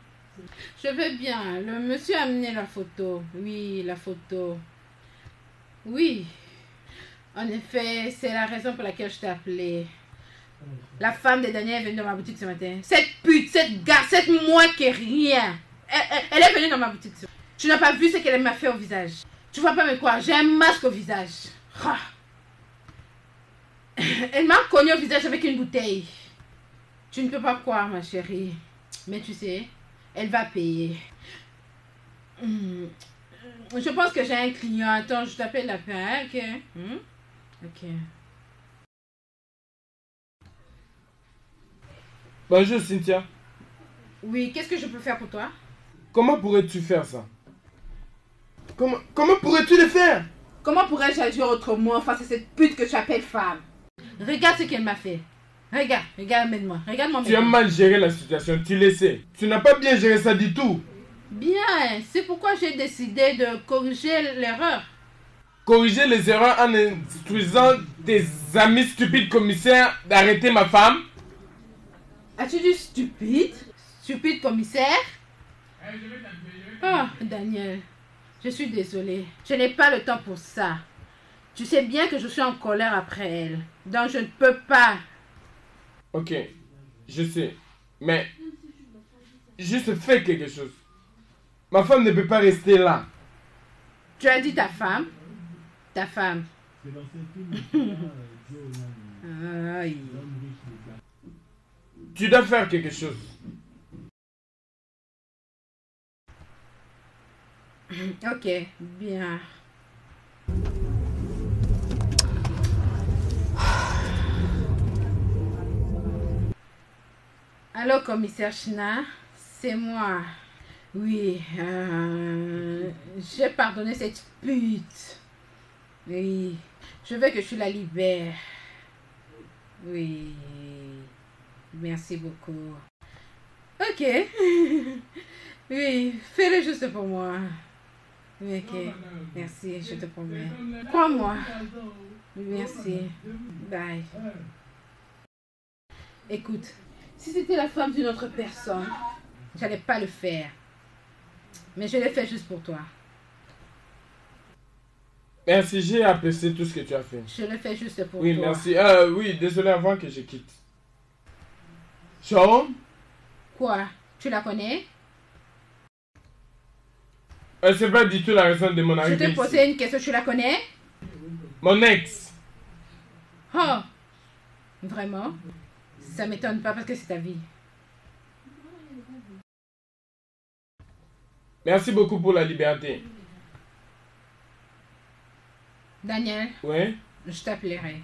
Je vais bien. Le monsieur a amené la photo. Oui, la photo. Oui. En effet, c'est la raison pour laquelle je t'ai appelé. La femme de Daniel est venue dans ma boutique ce matin. Cette pute, cette gars, cette moi qui rien. Elle, est venue dans ma boutique. Tu n'as pas vu ce qu'elle m'a fait au visage. Tu vas pas me croire, j'ai un masque au visage. Elle m'a cogné au visage avec une bouteille. Tu ne peux pas croire, ma chérie. Mais tu sais, elle va payer. Hmm. Je pense que j'ai un client. Attends, je t'appelle la fin. Ok? Hmm? Ok. Bonjour Cynthia. Oui, qu'est-ce que je peux faire pour toi? Comment pourrais-tu faire ça? Comment, comment pourrais-tu le faire? Comment pourrais-je agir autrement face à cette pute que tu appelles femme? Regarde ce qu'elle m'a fait. Regarde, regarde moi Regarde-moi Tu as mal géré la situation, tu le sais. Tu n'as pas bien géré ça du tout. Bien, c'est pourquoi j'ai décidé de corriger l'erreur. Corriger les erreurs en instruisant tes amis stupides commissaires d'arrêter ma femme. As-tu dit stupide? Stupide commissaire? Ah, Daniel, je suis désolée. Je n'ai pas le temps pour ça. Tu sais bien que je suis en colère après elle. Donc je ne peux pas. Ok, je sais. Mais juste fais quelque chose. Ma femme ne peut pas rester là. Tu as dit ta femme Ta femme. Aïe. Tu dois faire quelque chose. Ok, bien. Allô, commissaire China, c'est moi. Oui, euh, j'ai pardonné cette pute. Oui, je veux que tu la libères. Oui, merci beaucoup. Ok. Oui, fais-le juste pour moi. Ok. Merci, je te promets. Crois-moi. Merci. Bye. Écoute, si c'était la femme d'une autre personne, j'allais pas le faire. Mais je l'ai fait juste pour toi. Merci, j'ai apprécié tout ce que tu as fait. Je le fais juste pour Oui, toi. merci. Euh, oui, désolé avant que je quitte. Sharon, Quoi? Tu la connais? Euh, c'est pas du tout la raison de mon Je arrivée t'ai ici. posé une question, tu la connais? Mon ex. Oh Vraiment? Ça m'étonne pas parce que c'est ta vie. Merci beaucoup pour la liberté. Daniel, Ouais je t'appellerai.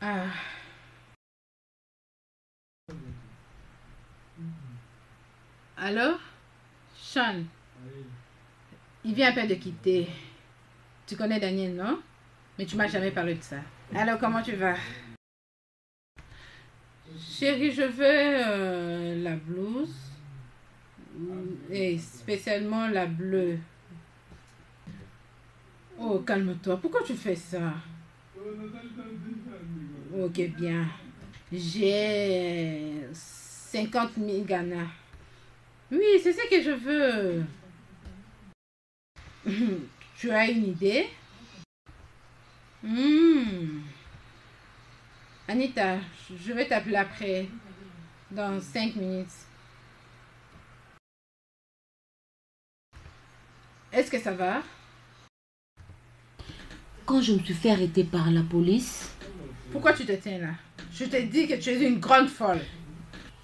Ah. Allô? Sean Il vient à peine de quitter. Tu connais Daniel, non? Mais tu m'as jamais parlé de ça. Alors, comment tu vas? Chérie, je veux euh, la blouse. Et spécialement la bleue. Oh, calme-toi. Pourquoi tu fais ça? Ok, bien. J'ai 50 000 Ghana. Oui, c'est ce que je veux. tu as une idée? Hmm. Anita, je vais t'appeler après. Dans 5 minutes. Est-ce que ça va? Quand je me suis fait arrêter par la police, Pourquoi tu te tiens là? Je te dis que tu es une grande folle.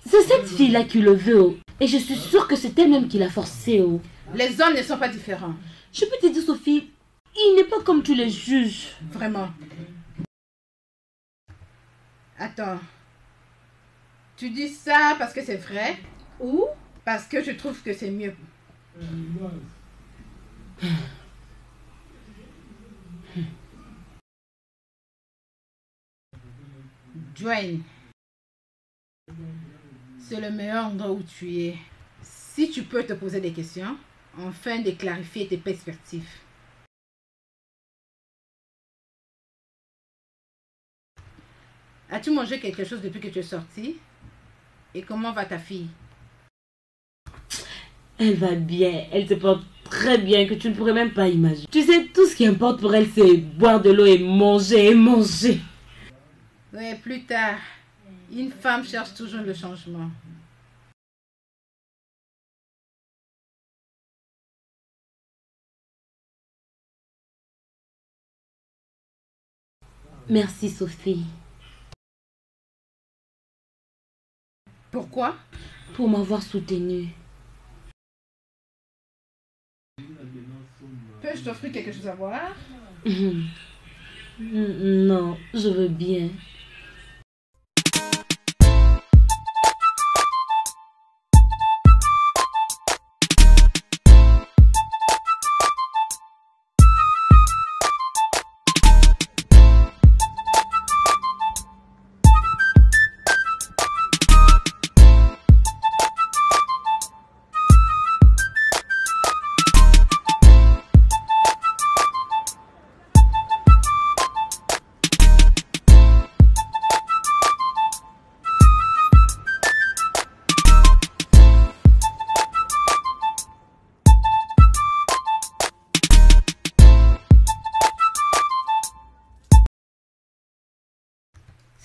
c'est cette fille-là qui le veut. oh. Et je suis sûre que c'est elle-même qui l'a forcé. oh. Les hommes ne sont pas différents. Je peux te dire, Sophie, il n'est pas comme tu les juges. Vraiment. Attends. Tu dis ça parce que c'est vrai? Ou parce que je trouve que c'est mieux Dwayne, c'est le meilleur endroit où tu es. Si tu peux te poser des questions, afin de clarifier tes perspectives. As-tu mangé quelque chose depuis que tu es sorti? Et comment va ta fille? Elle va bien, elle se porte très bien que tu ne pourrais même pas imaginer. Tu sais, tout ce qui importe pour elle, c'est boire de l'eau et manger et manger. Oui, plus tard. Une femme cherche toujours le changement. Merci, Sophie, Pourquoi? Pour m'avoir soutenue. Peux-je t'offrir quelque chose à boire? Mhm. Non, je veux bien.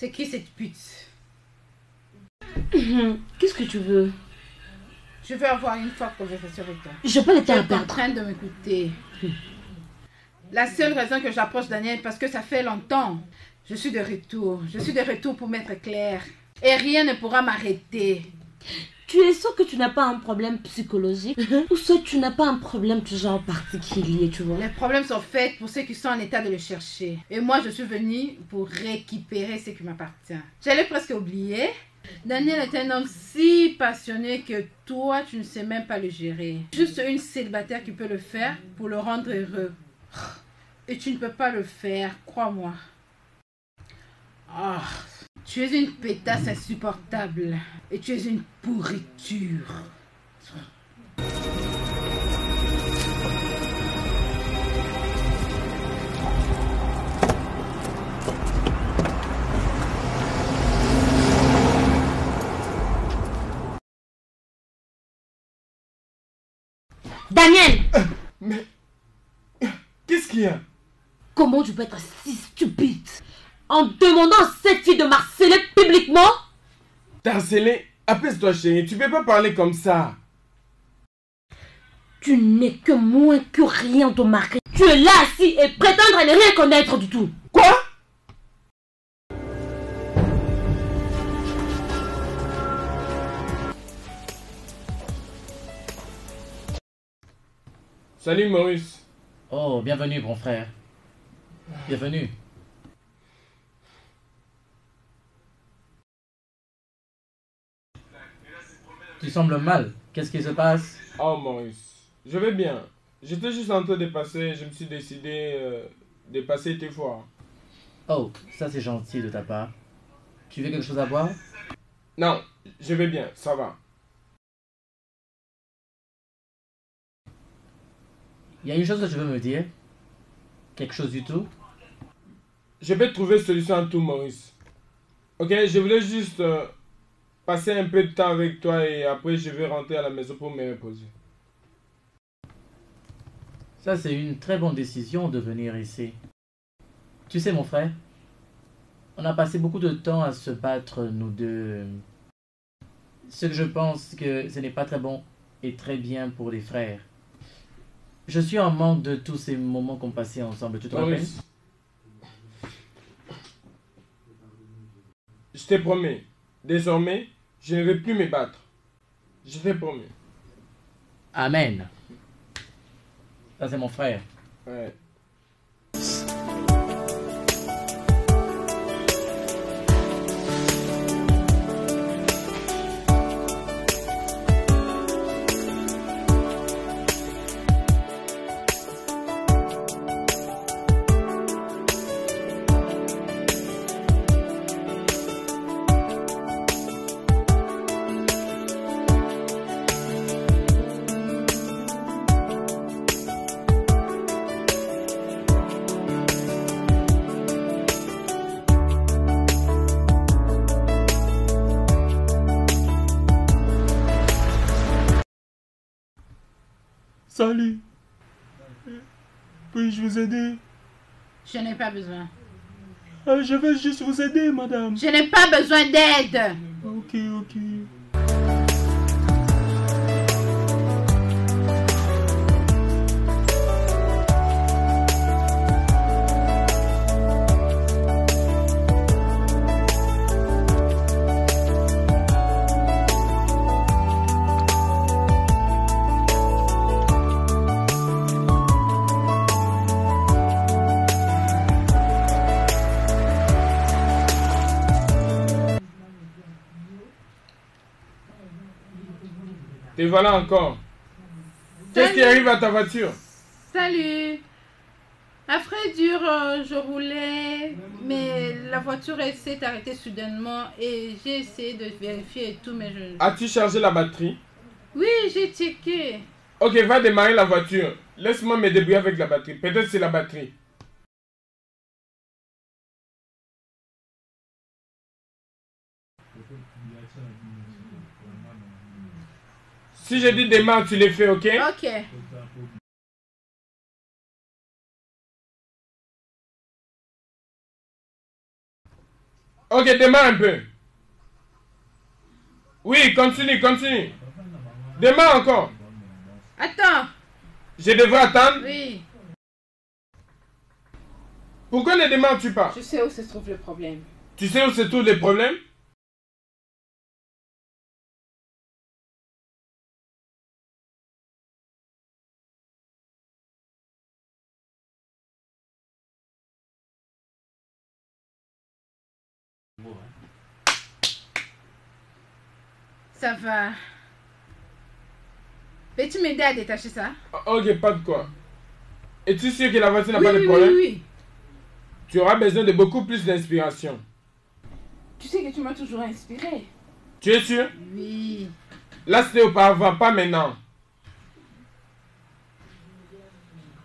C'est qui cette pute. Qu'est-ce que tu veux Je veux avoir une forte conversation avec toi. Je peux es en train de m'écouter. La seule raison que j'approche Daniel, parce que ça fait longtemps. Je suis de retour. Je suis de retour pour m'être clair. Et rien ne pourra m'arrêter. Tu es sûr que tu n'as pas un problème psychologique Ou soit tu n'as pas un problème du genre particulier, tu vois? Les problèmes sont faits pour ceux qui sont en état de le chercher. Et moi, je suis venue pour récupérer ce qui m'appartient. J'allais presque oublier. Daniel est un homme si passionné que toi, tu ne sais même pas le gérer. Juste une célibataire qui peut le faire pour le rendre heureux. Et tu ne peux pas le faire, crois-moi. Ah, tu es une pétasse insupportable. Et tu es une pourriture. Daniel Mais. Qu'est-ce qu'il y a? Comment tu peux être si stupide? En demandant à cette fille de m'harceler publiquement? T'as harcelé Apaise-toi, chérie. Tu peux pas parler comme ça. Tu n'es que moins que rien, ton mari. Tu es là assis et prétendre à ne rien connaître du tout. Quoi? Salut Maurice. Oh, bienvenue, bon frère. Bienvenue. Tu sembles mal. Qu'est-ce qui se passe? Oh Maurice, je vais bien. J'étais juste en train de passer, je me suis décidé euh, de passer tes fois. Oh, ça c'est gentil de ta part. Tu veux quelque chose à boire? Non, je vais bien, ça va. Il y a une chose que je veux me dire? Quelque chose du tout? Je vais trouver solution à tout Maurice. Ok, je voulais juste euh, passer un peu de temps avec toi et après je vais rentrer à la maison pour me reposer. Ça c'est une très bonne décision de venir ici. Tu sais mon frère, on a passé beaucoup de temps à se battre nous deux. Ce que je pense que ce n'est pas très bon et très bien pour les frères. Je suis en manque de tous ces moments qu'on passait ensemble. Tu te rappelles? Je t'ai promis. Désormais, je ne vais plus me battre. Je t'ai promis. Amen. Ça c'est mon frère. Ouais. N'ai pas besoin. Ah, Je vais juste vous aider, madame. Je n'ai pas besoin d'aide. Ok, ok. Te voilà encore. Qu'est-ce qui arrive à ta voiture? Salut. Après dur, euh, je roulais, mais la voiture s'est arrêtée soudainement et j'ai essayé de vérifier et tout, mais je... As-tu chargé la batterie? Oui, j'ai checké. Ok, va démarrer la voiture. Laisse-moi me débrouiller avec la batterie. Peut-être c'est la batterie. Si je dis démarre, tu les fais, ok? Ok. Ok, démarre un peu. Oui, continue, continue. Démarre encore. Attends. Je devrais attendre. Oui, Pourquoi ne démarres-tu pas je sais où se trouve le problème. Tu sais où se trouvent les problèmes? Ça va. Peux-tu m'aider à détacher ça Ok, pas de quoi. Es-tu sûr que la voiture n'a oui, pas de oui, problème? oui, oui. Tu auras besoin de beaucoup plus d'inspiration. Tu sais que tu m'as toujours inspiré. Tu es sûr? Oui. Là, c'était auparavant, pas maintenant.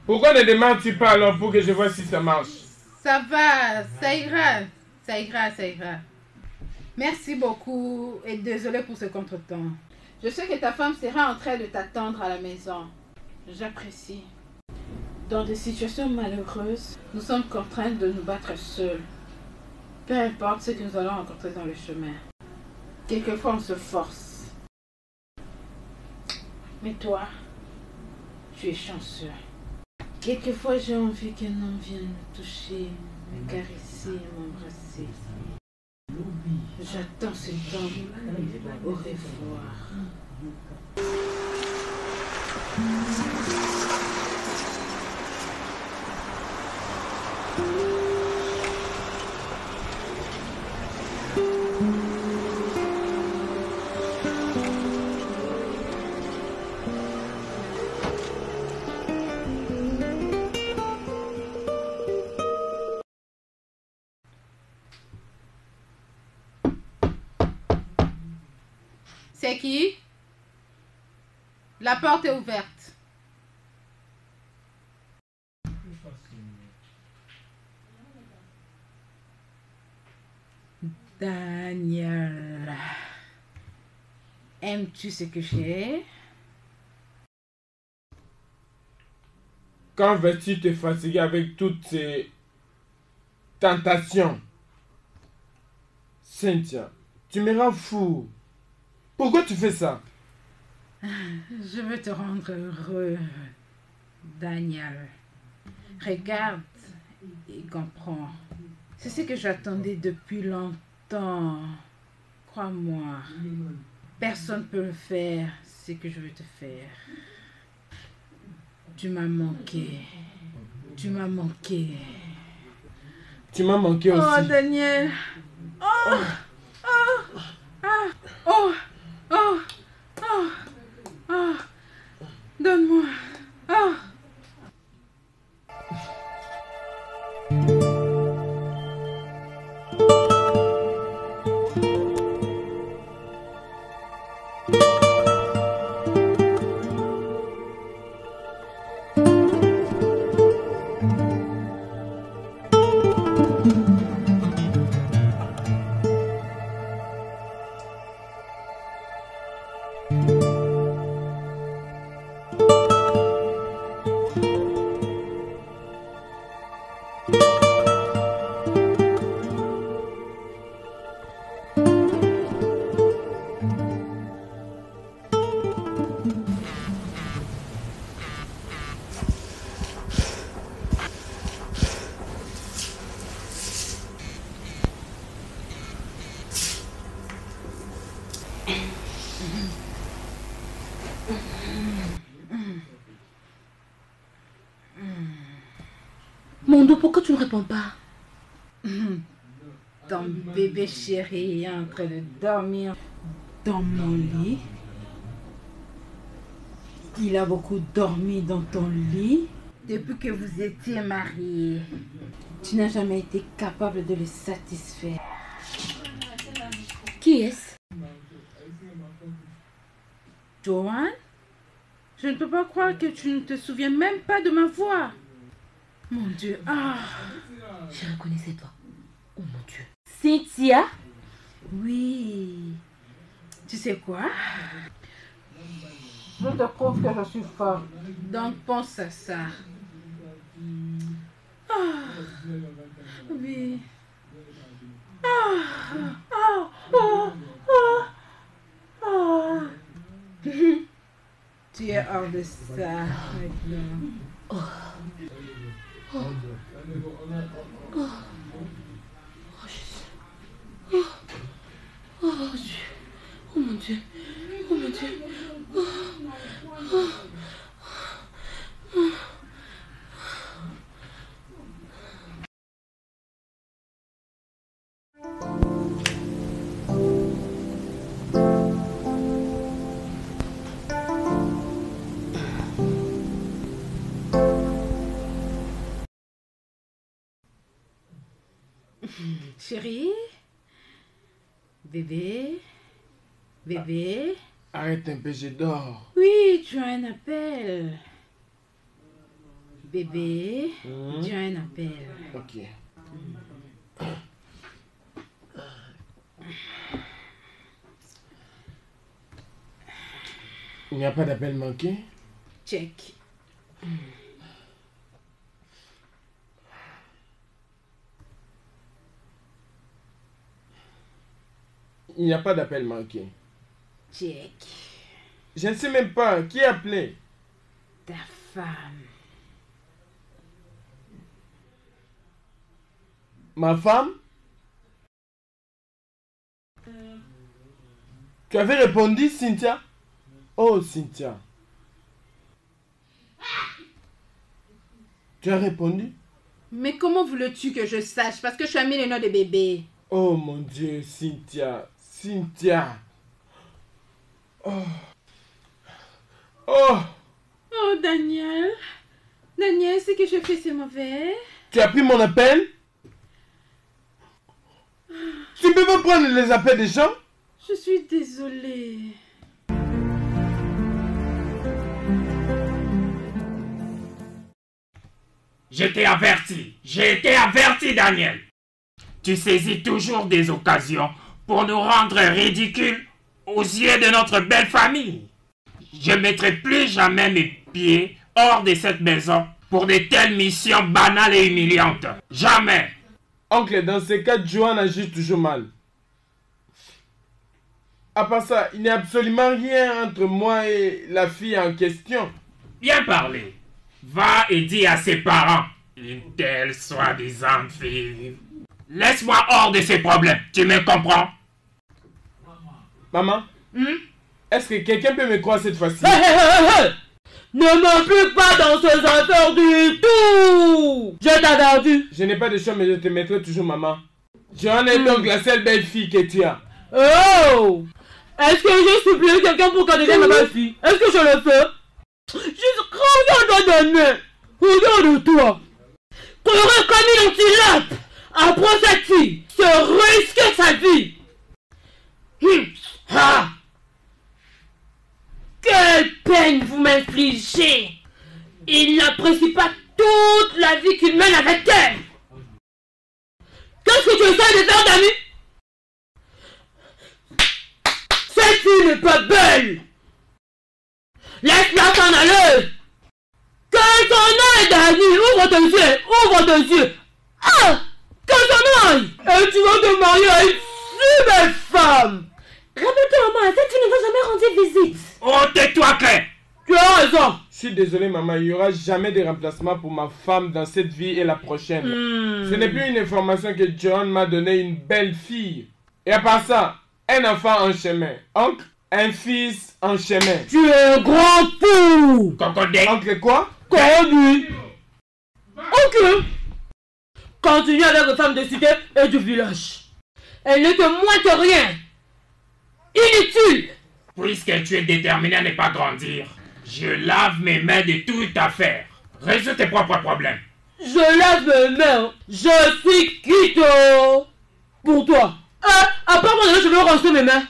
Pourquoi ne démarres-tu pas alors pour que je vois si ça marche? Ça va, ça ira. Ça ira, ça ira. Merci beaucoup et désolé pour ce contretemps. Je sais que ta femme sera en train de t'attendre à la maison. J'apprécie. Dans des situations malheureuses, nous sommes contraints de nous battre seuls. Peu importe ce que nous allons rencontrer dans le chemin. Quelquefois, on se force. Mais toi, tu es chanceux. Quelquefois, j'ai envie qu'un homme vienne me toucher, me caresser, m'embrasser. J'attends ce temps. Au revoir. La porte est ouverte. Daniel. Aimes-tu ce que j'ai? Quand vas-tu te fatiguer avec toutes ces tentations? Cynthia, tu me rends fou. Pourquoi tu fais ça? Je veux te rendre heureux, Daniel. Regarde et comprends. C'est ce que j'attendais depuis longtemps. Crois-moi, personne ne peut le faire, ce que je veux te faire. Tu m'as manqué. Tu m'as manqué. Tu m'as manqué Oh, aussi. Daniel. Oh, oh, ah, oh, oh, oh, oh. Donne-moi. Oh. Mondo, pourquoi tu réponds pas Ton bébé chéri est en train de dormir dans mon lit. Il a beaucoup dormi dans ton lit. Depuis que vous étiez mariés, tu n'as jamais été capable de le satisfaire. Qui est-ce? Joanne, je ne peux pas croire que tu ne te souviens même pas de ma voix. Mon Dieu, ah, Je reconnais cette voix. Oh mon Dieu. Cynthia? Oui. Tu sais quoi? Je te prouve que je suis forte. Donc pense à ça. Ah, oui. Ah, ah, ah, ah, ah. Tu es hors de ça maintenant. Oh mon Dieu. Oh mon Dieu. Oh mon Dieu. Chérie Bébé Bébé Arrête un peu, je dors. Oui, tu as un appel. Bébé, Hmm? tu as un appel. Ok. Il n'y a pas d'appel manqué? Check. il n'y a pas d'appel manqué. Jack. Je ne sais même pas qui a appelé. Ta femme. Ma femme? Tu avais répondu, Cynthia? Oh, Cynthia. Tu as répondu? Mais comment voulais-tu que je sache? Parce que je suis mis le nom de bébé. Oh mon Dieu, Cynthia. Cynthia. Oh. Oh. Oh, Daniel. Daniel, ce que je fais, c'est mauvais. Tu as pris mon appel? Tu peux pas prendre les appels des gens? Je suis désolée. Je t'ai averti. J'ai été averti, Daniel. Tu saisis toujours des occasions pour nous rendre ridicules aux yeux de notre belle famille. Je ne mettrai plus jamais mes pieds hors de cette maison pour de telles missions banales et humiliantes. Jamais. Oncle, dans ce cas, Johan agit toujours mal. À part ça, il n'y a absolument rien entre moi et la fille en question. Bien parlé. Va et dis à ses parents. Une telle soi-disant fille. Laisse-moi hors de ces problèmes. Tu me comprends? Maman, est-ce que quelqu'un peut me croire cette fois-ci? Ne m'implique pas dans ces affaires du tout! Je t'avais entendu. Je n'ai pas de choix, mais je te mettrai toujours maman. Johan est donc la seule belle fille que tu as. Oh! Est-ce que j'ai supplié quelqu'un pour devienne ma belle-fille Est-ce que je le fais? Je regarde Daniel Regarde-toi Qu'on aurait commis l'antilope après cette fille se risquer sa vie. Hum. Ah Quelle peine vous m'infligez! Il n'apprécie pas toute la vie qu'il mène avec elle Qu'est-ce que tu essaies de faire, Dani Cette fille n'est pas belle. Laisse-la s'en aller. Qu'elle s'en aille, Dani Ouvre tes yeux Ouvre tes yeux. Ah! Qu'elle s'en aille Et tu vas te marier à une belle femme Rappelle-toi, maman, cette fille ne va jamais rendre visite Oh, tais-toi, Claire. Tu as raison Je suis désolé, maman, il n'y aura jamais de remplacement pour ma femme dans cette vie et la prochaine. Hmm. Ce n'est plus une information que John m'a donné une belle fille. Et à part ça, un enfant en chemin. Oncle, un fils en chemin. Tu es un grand fou Cocodé. Oncle quoi? Connu Ok Continue avec les femmes de cité et du village. Elle n'est que moins que rien. Inutile Puisque tu es déterminé à ne pas grandir, je lave mes mains de toute affaire. Résous tes propres problèmes. Je lave mes mains. Je suis quitte. Pour toi. Ah, à part moi, je vais rincer mes mains.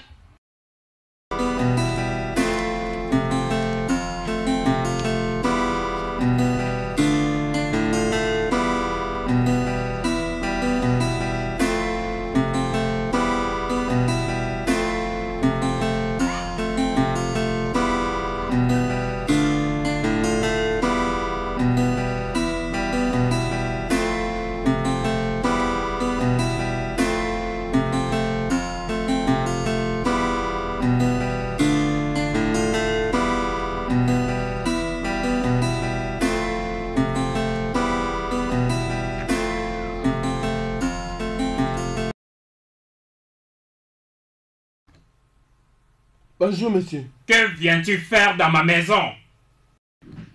Bonjour, monsieur. Que viens-tu faire dans ma maison?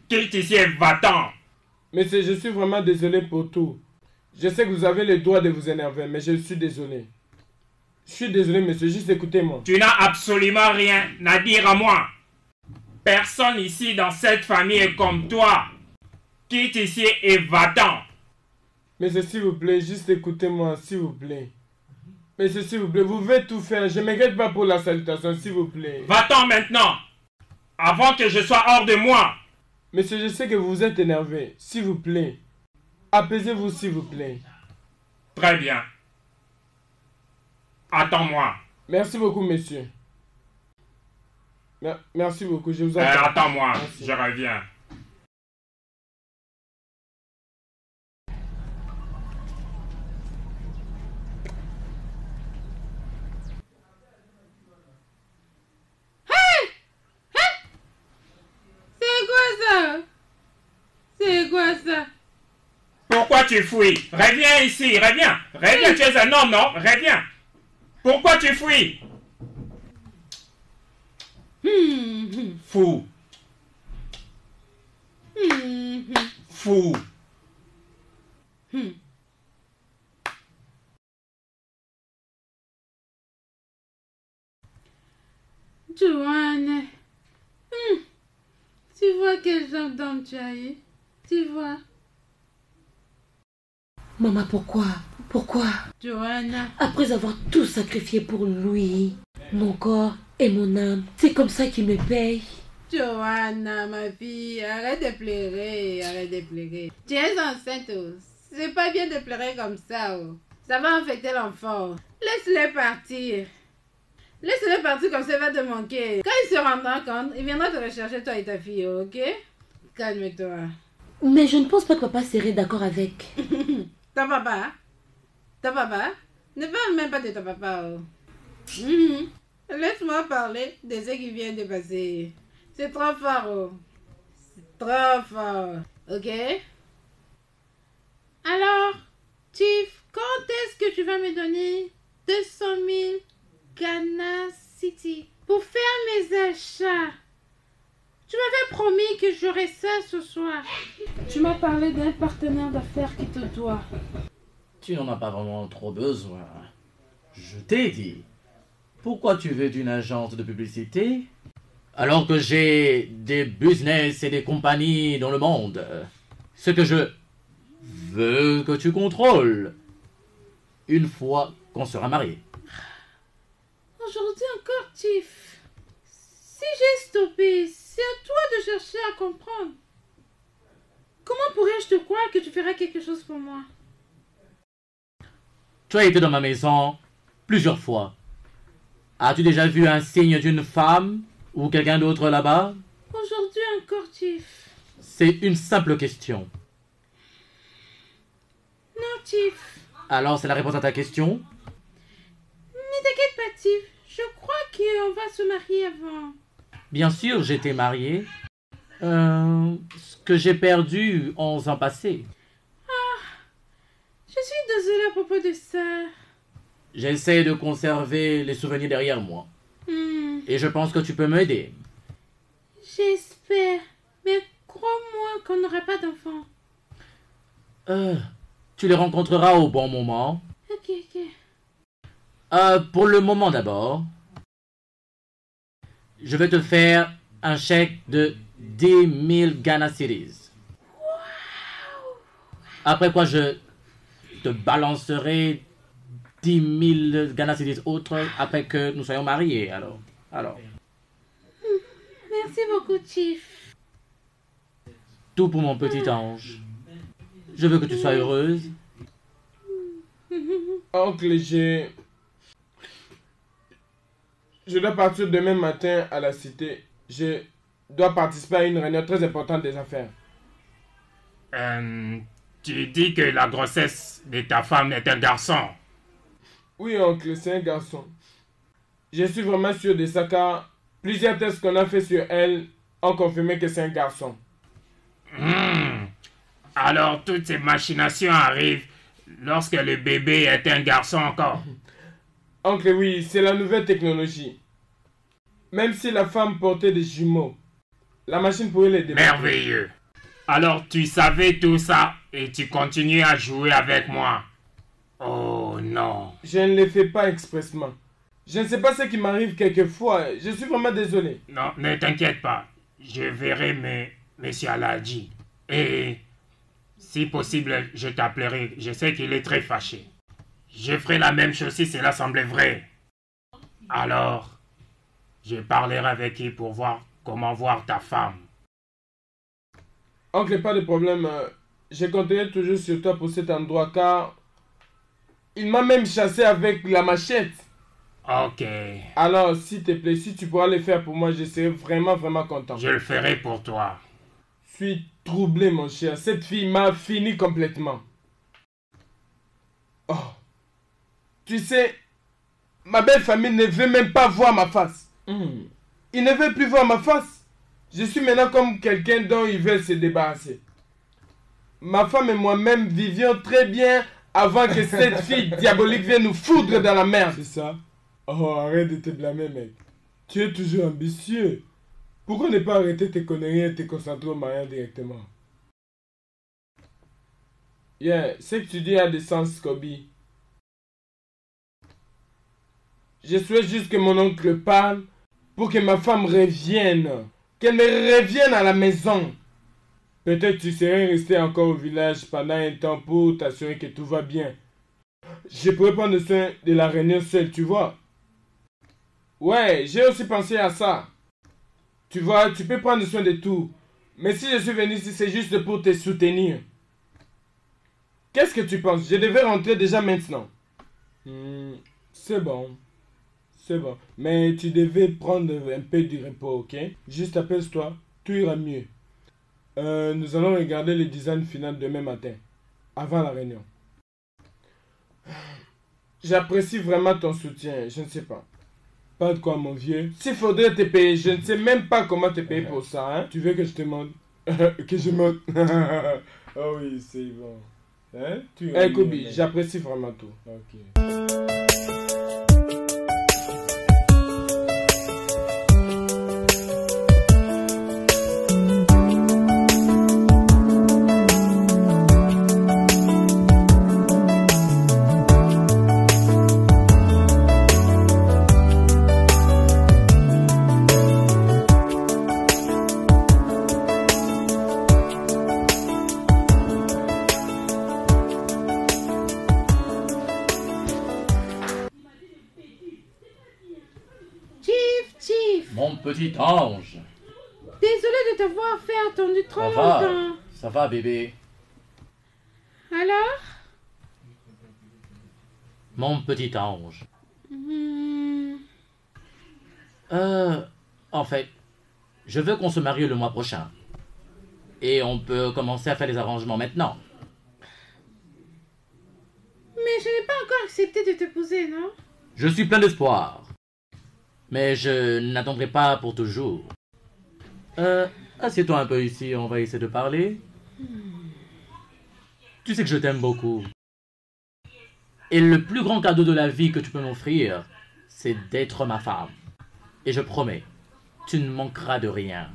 Quitte ici et va-t'en. Monsieur, je suis vraiment désolé pour tout. Je sais que vous avez le droit de vous énerver, mais je suis désolé. Je suis désolé, monsieur, juste écoutez-moi. Tu n'as absolument rien à dire à moi. Personne ici dans cette famille est comme toi. Quitte ici et va-t'en. Monsieur, s'il vous plaît, juste écoutez-moi, s'il vous plaît. Monsieur, s'il vous plaît, vous pouvez tout faire. Je ne m'inquiète pas pour la salutation, s'il vous plaît. Va-t'en maintenant. Avant que je sois hors de moi. Monsieur, je sais que vous êtes énervé. S'il vous plaît. Apaisez-vous, s'il vous plaît. Très bien. Attends-moi. Merci beaucoup, monsieur. Mer- Merci beaucoup, je vous Euh, attends. Attends-moi. Merci. Je reviens. C'est quoi ça C'est quoi ça? Pourquoi tu fuis? Reviens ici, reviens. Reviens, tu es un homme, non? Reviens. Pourquoi tu fuis? Hmm, Fou, hmm, fou. hmm. Joanne. Hmm. Tu vois quel genre d'homme tu as eu Tu vois Maman, pourquoi? Pourquoi? Joanna. Après avoir tout sacrifié pour lui, mon corps et mon âme, c'est comme ça qu'il me paye. Joanna, ma fille, arrête de pleurer, arrête de pleurer. Tu es enceinte, oh. C'est pas bien de pleurer comme ça, oh. Ça va infecter l'enfant. Laisse-le partir. Laisse-le partir comme ça, il va te manquer. Quand il se rendra compte, il viendra te rechercher, toi et ta fille, ok? Calme-toi. Mais je ne pense pas que papa serait d'accord avec. Ton papa? Ton papa? Ne parle même pas de ton papa, oh. Mhm. Laisse-moi parler de ce qui vient de passer. C'est trop fort, oh. C'est trop fort. Ok? Alors, Tiff, quand est-ce que tu vas me donner 200 000 Ghana City pour faire mes achats Tu m'avais promis que j'aurais ça ce soir. Tu m'as parlé d'un partenaire d'affaires qui te doit. Tu n'en as pas vraiment trop besoin. Je t'ai dit. Pourquoi tu veux d'une agence de publicité? Alors que j'ai des business et des compagnies dans le monde Ce que je veux que tu contrôles une fois qu'on sera mariés. Aujourd'hui encore, Tiff. Si j'ai stoppé, c'est à toi de chercher à comprendre. Comment pourrais-je te croire que tu feras quelque chose pour moi? Tu as été dans ma maison plusieurs fois. As-tu déjà vu un signe d'une femme ou quelqu'un d'autre là-bas? Aujourd'hui encore, Tiff. C'est une simple question. Non, Tiff. Alors c'est la réponse à ta question? Ne t'inquiète pas, Tiff. Qu'on va se marier avant. Bien sûr, j'étais marié. Euh, ce que j'ai perdu 11 ans passés. Je suis désolée à propos de ça. J'essaie de conserver les souvenirs derrière moi. Hmm, Et je pense que tu peux m'aider. J'espère. Mais crois-moi qu'on n'aura pas d'enfant. Euh, tu les rencontreras au bon moment. Ok, ok. Euh, pour le moment d'abord, je vais te faire un chèque de 10 000 Ghana Cities. Après quoi, je te balancerai 10 000 Ghana Cities autres après que nous soyons mariés. Alors, alors, Merci beaucoup, Tiff. tout pour mon petit ange. Je veux que tu sois heureuse. Oncle, j'ai. Je dois partir demain matin à la cité. Je dois participer à une réunion très importante des affaires. Euh, tu dis que la grossesse de ta femme est un garçon. Oui, oncle, c'est un garçon. Je suis vraiment sûr de ça car plusieurs tests qu'on a fait sur elle ont confirmé que c'est un garçon. Hmm. Alors toutes ces machinations arrivent lorsque le bébé est un garçon encore. Oncle, oui, c'est la nouvelle technologie. Même si la femme portait des jumeaux, la machine pourrait les détecter. Merveilleux. Alors tu savais tout ça et tu continues à jouer avec moi. Oh non. Je ne le fais pas expressement. Je ne sais pas ce qui m'arrive quelquefois. Je suis vraiment désolé. Non, ne t'inquiète pas. Je verrai mes, Monsieur Aladji. Et si possible, je t'appellerai. Je sais qu'il est très fâché. Je ferai la même chose si cela semblait vrai. Alors, je parlerai avec lui pour voir comment voir ta femme. Oncle, pas de problème. euh, Je compterai toujours sur toi pour cet endroit car il m'a même chassé avec la machette. Ok, Alors, s'il te plaît, si tu pourras le faire pour moi, je serai vraiment, vraiment content. je le ferai pour toi. Je suis troublé, mon cher. Cette fille m'a fini complètement. Oh. Tu sais, ma belle famille ne veut même pas voir ma face. Hmm. Ils ne veulent plus voir ma face. Je suis maintenant comme quelqu'un dont ils veulent se débarrasser. Ma femme et moi-même vivions très bien avant que cette fille diabolique vienne nous foudre dans la merde. C'est ça Oh, arrête de te blâmer, mec. Tu es toujours ambitieux. Pourquoi ne pas arrêter tes conneries et te concentrer au mariage directement? Yeah, ce que tu dis a des sens, Kobe. Je souhaite juste que mon oncle parle pour que ma femme revienne. Qu'elle me revienne à la maison. Peut-être tu serais resté encore au village pendant un temps pour t'assurer que tout va bien. Je pourrais prendre soin de la réunion seule, tu vois. Ouais, j'ai aussi pensé à ça. Tu vois, tu peux prendre soin de tout. Mais si je suis venu ici, c'est juste pour te soutenir. Qu'est-ce que tu penses? Je devais rentrer déjà maintenant. Hmm, c'est bon. C'est bon. Mais tu devais prendre un peu de repos, ok? Juste apaise-toi, tout ira mieux. Euh, nous allons regarder le design final demain matin, avant la réunion. J'apprécie vraiment ton soutien, je ne sais pas. Pas de quoi, mon vieux? S'il faudrait te payer, je ne sais même pas comment te payer pour ça, hein? Tu veux que je te montre? Que je monte Oh oui, c'est bon. Hein? Tu hey, Kobe, j'apprécie vraiment tout. Ok. Petit ange. désolé de t'avoir fait attendre trop Ça va longtemps. Ça va, bébé Alors? Mon petit ange. Hmm, Euh, en fait, je veux qu'on se marie le mois prochain. Et on peut commencer à faire les arrangements maintenant. Mais je n'ai pas encore accepté de t'épouser, non? Je suis plein d'espoir. Mais je n'attendrai pas pour toujours. Euh, assieds-toi un peu ici, on va essayer de parler. Tu sais que je t'aime beaucoup. Et le plus grand cadeau de la vie que tu peux m'offrir, c'est d'être ma femme. Et je promets, tu ne manqueras de rien.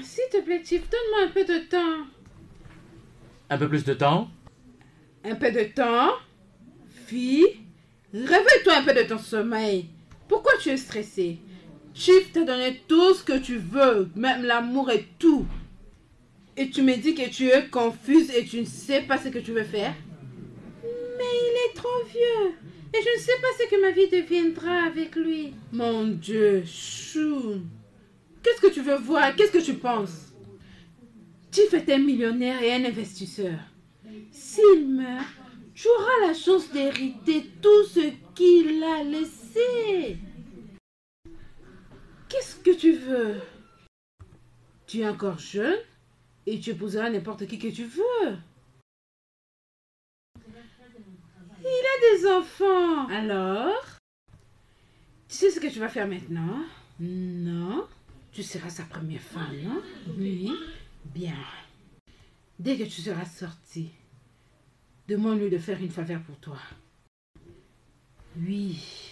S'il te plaît, Chief, donne-moi un peu de temps. Un peu plus de temps? Un peu de temps? Fille, réveille-toi un peu de ton sommeil. Pourquoi tu es stressée Chief t'a donné tout ce que tu veux, même l'amour et tout. Et tu me dis que tu es confuse et tu ne sais pas ce que tu veux faire? Mais il est trop vieux. Et je ne sais pas ce que ma vie deviendra avec lui. Mon Dieu, Chou. Qu'est-ce que tu veux voir? Qu'est-ce que tu penses? Chief est un millionnaire et un investisseur. S'il meurt, tu auras la chance d'hériter tout ce qu'il a laissé. Qu'est-ce que tu veux? Tu es encore jeune et tu épouseras n'importe qui que tu veux. Il a des enfants. Alors? Tu sais ce que tu vas faire maintenant? Non. Tu seras sa première femme, non? Oui. Bien. Dès que tu seras sorti, demande-lui de faire une faveur pour toi. Oui.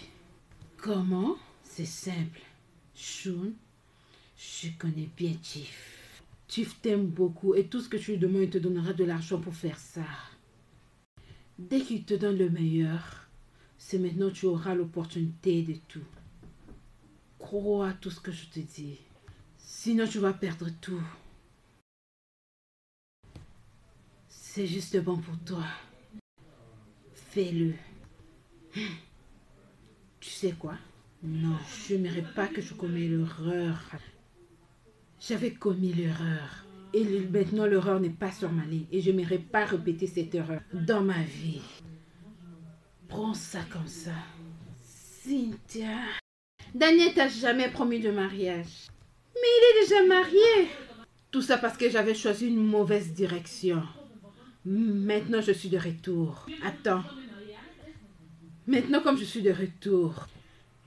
Comment? C'est simple. Shun, je connais bien Chief. Chief t'aime beaucoup et tout ce que tu lui demandes, il te donnera de l'argent pour faire ça. Dès qu'il te donne le meilleur, c'est maintenant que tu auras l'opportunité de tout. Crois à tout ce que je te dis. Sinon, tu vas perdre tout. C'est juste bon pour toi. Fais-le. Tu sais quoi? Non, je n'aimerais pas que je commets l'erreur. J'avais commis l'erreur. Et maintenant, l'erreur n'est pas sur ma ligne. Et je n'aimerais pas répéter cette erreur dans ma vie. Prends ça comme ça. Cynthia. Daniel t'a jamais promis de mariage. Mais il est déjà marié. Tout ça parce que j'avais choisi une mauvaise direction. Maintenant, je suis de retour. Attends. Maintenant, comme je suis de retour,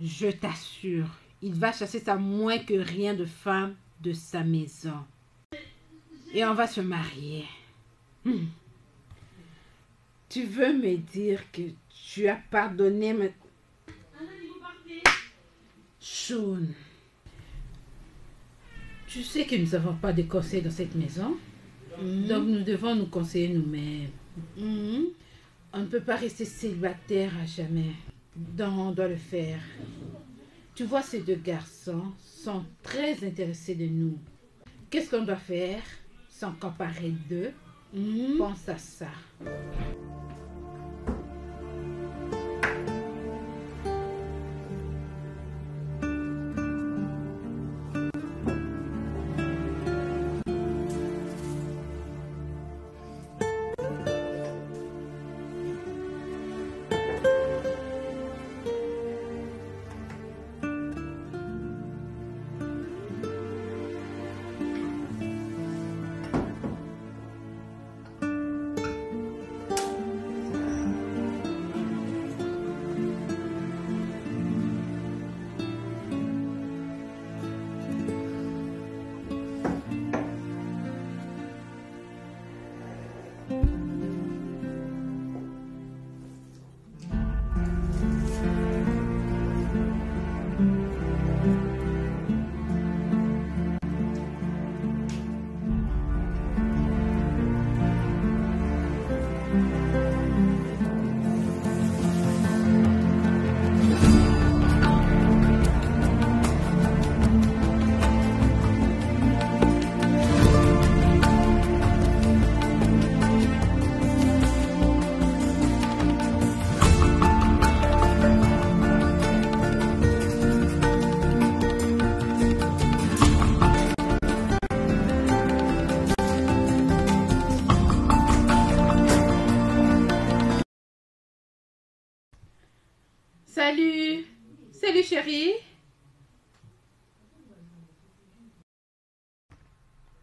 je t'assure, il va chasser sa moins que rien de femme de sa maison. Et on va se marier. Tu veux me dire que tu as pardonné ma... Sean, tu sais que nous n'avons pas de conseil dans cette maison. Donc nous devons nous conseiller nous-mêmes. Mhm. On ne peut pas rester célibataire à jamais. Donc on doit le faire. Tu vois, ces deux garçons sont très intéressés de nous. Qu'est-ce qu'on doit faire? Sans comparer d'eux Pense à ça.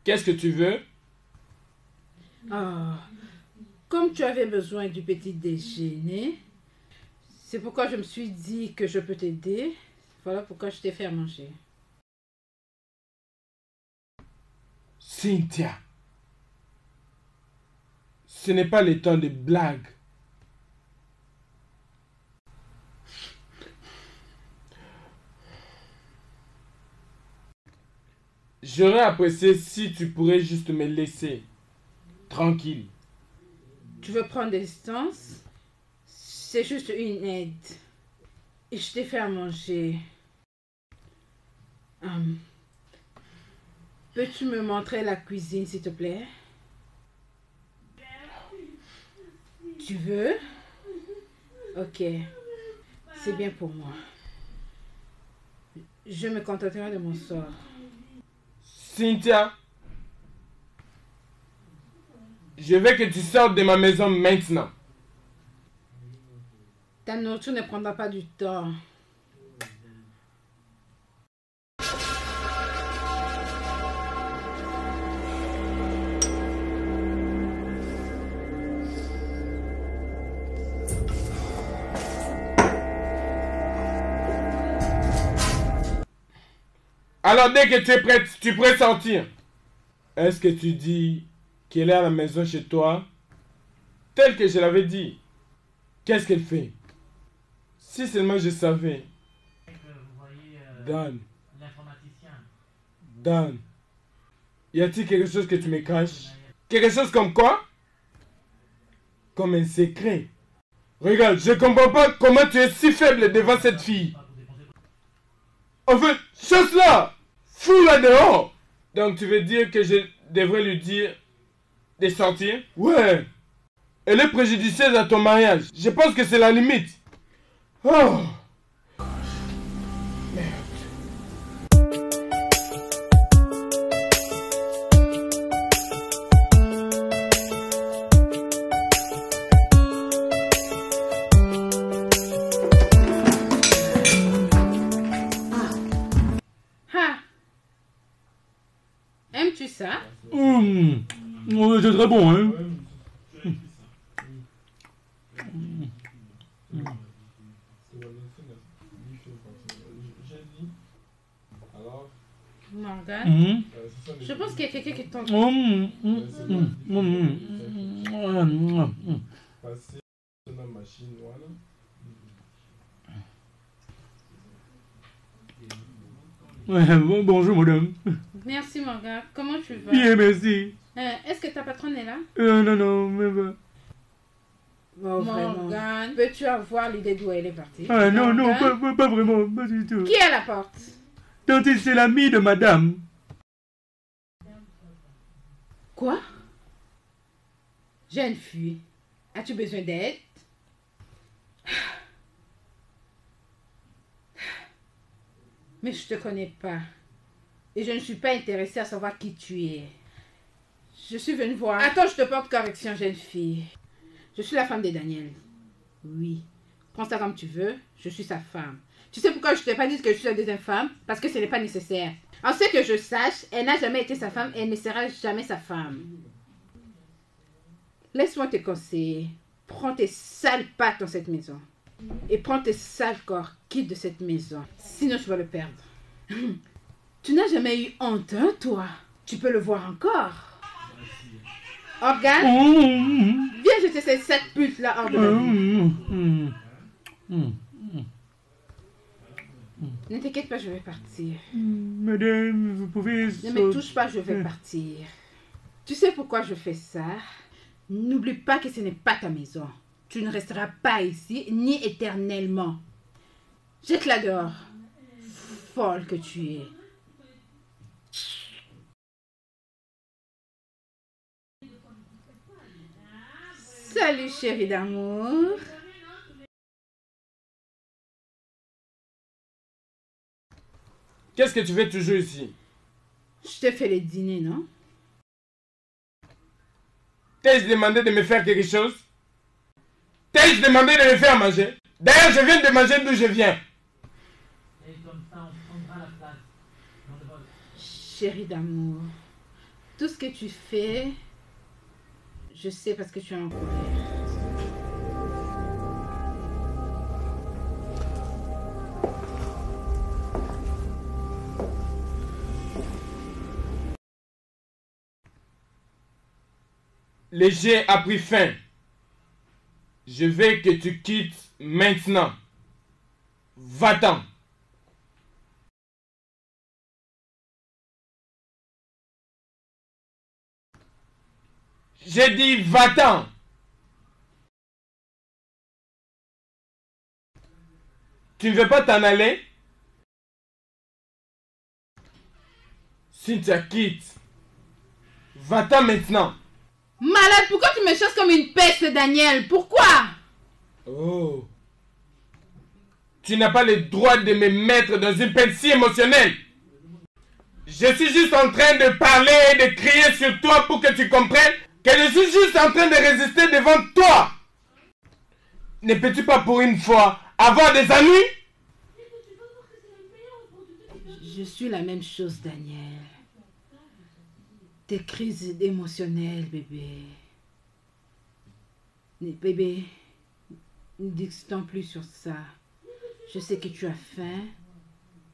Qu'est-ce que tu veux? Ah, Comme tu avais besoin du petit déjeuner, c'est pourquoi je me suis dit que je peux t'aider. Voilà pourquoi je t'ai fait à manger. Cynthia. Ce n'est pas le temps de blagues. J'aurais apprécié si tu pourrais juste me laisser tranquille. Tu veux prendre des distances? C'est juste une aide. Et je t'ai fait à manger. Hum. Peux-tu me montrer la cuisine, s'il te plaît? Tu veux? Ok. C'est bien pour moi. Je me contenterai de mon sort. Cynthia, je veux que tu sortes de ma maison maintenant. Ta nourriture ne prendra pas du temps. Alors dès que tu es prête, tu pourrais sortir. Est-ce que tu dis qu'elle est à la maison chez toi? Tel que je l'avais dit. Qu'est-ce qu'elle fait? Si seulement je savais. Dan, L'informaticien. Dan, y a-t-il quelque chose que tu me caches? Quelque chose comme quoi? Comme un secret. Regarde, je comprends pas comment tu es si faible devant cette fille. En fait, chasse-la Fous-la dehors Donc tu veux dire que je devrais lui dire de sortir? Ouais Elle est préjudicieuse à ton mariage. Je pense que c'est la limite. Oh très bon, hein? Morgan Hum, Je pense qu'il y a quelqu'un qui. Ouais, bon- bonjour, madame. Merci, mon gars. Comment tu vas? Bien, merci. Euh, Est-ce que ta patronne est là? Euh, non, non, même pas. Morgane, peux-tu avoir l'idée d'où elle est partie? Ah, non, non, pas, pas vraiment, pas du tout. Qui est à la porte? Tante, c'est l'ami de madame. Quoi? Jeune fille, as-tu besoin d'aide? Mais je te connais pas. Et je ne suis pas intéressée à savoir qui tu es. Je suis venue voir. Attends, je te porte correction, jeune fille. Je suis la femme de Daniel. Oui. Prends ça comme tu veux. Je suis sa femme. Tu sais pourquoi je t'ai pas dit que je suis la deuxième femme? Parce que ce n'est pas nécessaire. En ce que je sache, elle n'a jamais été sa femme et elle ne sera jamais sa femme. Laisse-moi te conseiller. Prends tes sales pattes dans cette maison. Et prends tes sales corps. Quitte de cette maison. Sinon, tu vas le perdre. tu n'as jamais eu honte, hein, toi? Tu peux le voir encore. Organe, Hum, viens jeter ces sept putes là hors de vue. hum, hum, hum. Ne t'inquiète pas, je vais partir. Madame, vous pouvez... Ne me touche pas, je vais partir. Tu sais pourquoi je fais ça? N'oublie pas que ce n'est pas ta maison. Tu ne resteras pas ici, ni éternellement. Jette-la dehors. Folle que tu es. Salut chérie d'amour. Qu'est-ce que tu fais toujours ici? Je t'ai fait le dîner, non? T'as-je demandé de me faire quelque chose? T'as-je demandé de me faire manger? D'ailleurs, je viens de manger d'où je viens. Chérie d'amour, tout ce que tu fais, je sais parce que tu es en colère. Le jet a pris fin. Je veux que tu quittes maintenant. Va-t'en. J'ai dit va-t'en. Tu ne veux pas t'en aller? Cynthia, quitte. Va-t'en maintenant. Malade, pourquoi tu me chasses comme une peste, Daniel? Pourquoi? Oh. Tu n'as pas le droit de me mettre dans une peine si émotionnelle. Je suis juste en train de parler et de crier sur toi pour que tu comprennes que je suis juste en train de résister devant toi. Ne peux-tu pas pour une fois avoir des amis? Je suis la même chose, Daniel. Tes crises émotionnelles, bébé. Bébé, ne discutons plus sur ça. Je sais que tu as faim.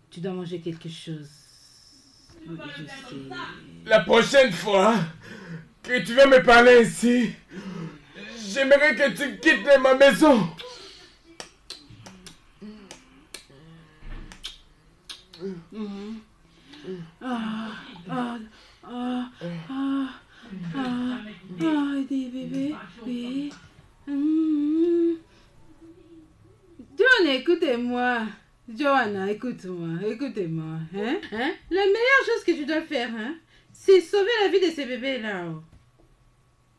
Tu dois manger quelque chose. Oui, Je sais. La prochaine fois que tu vas me parler ici, j'aimerais que tu quittes ma maison. Ah, ah, ah, ah, ah, ah, des bébés, oui. John, écoutez-moi. Johanna, écoute-moi, écoutez-moi. Hein? Hein? La meilleure chose que tu dois faire, hein, c'est sauver la vie de ces bébés là-haut.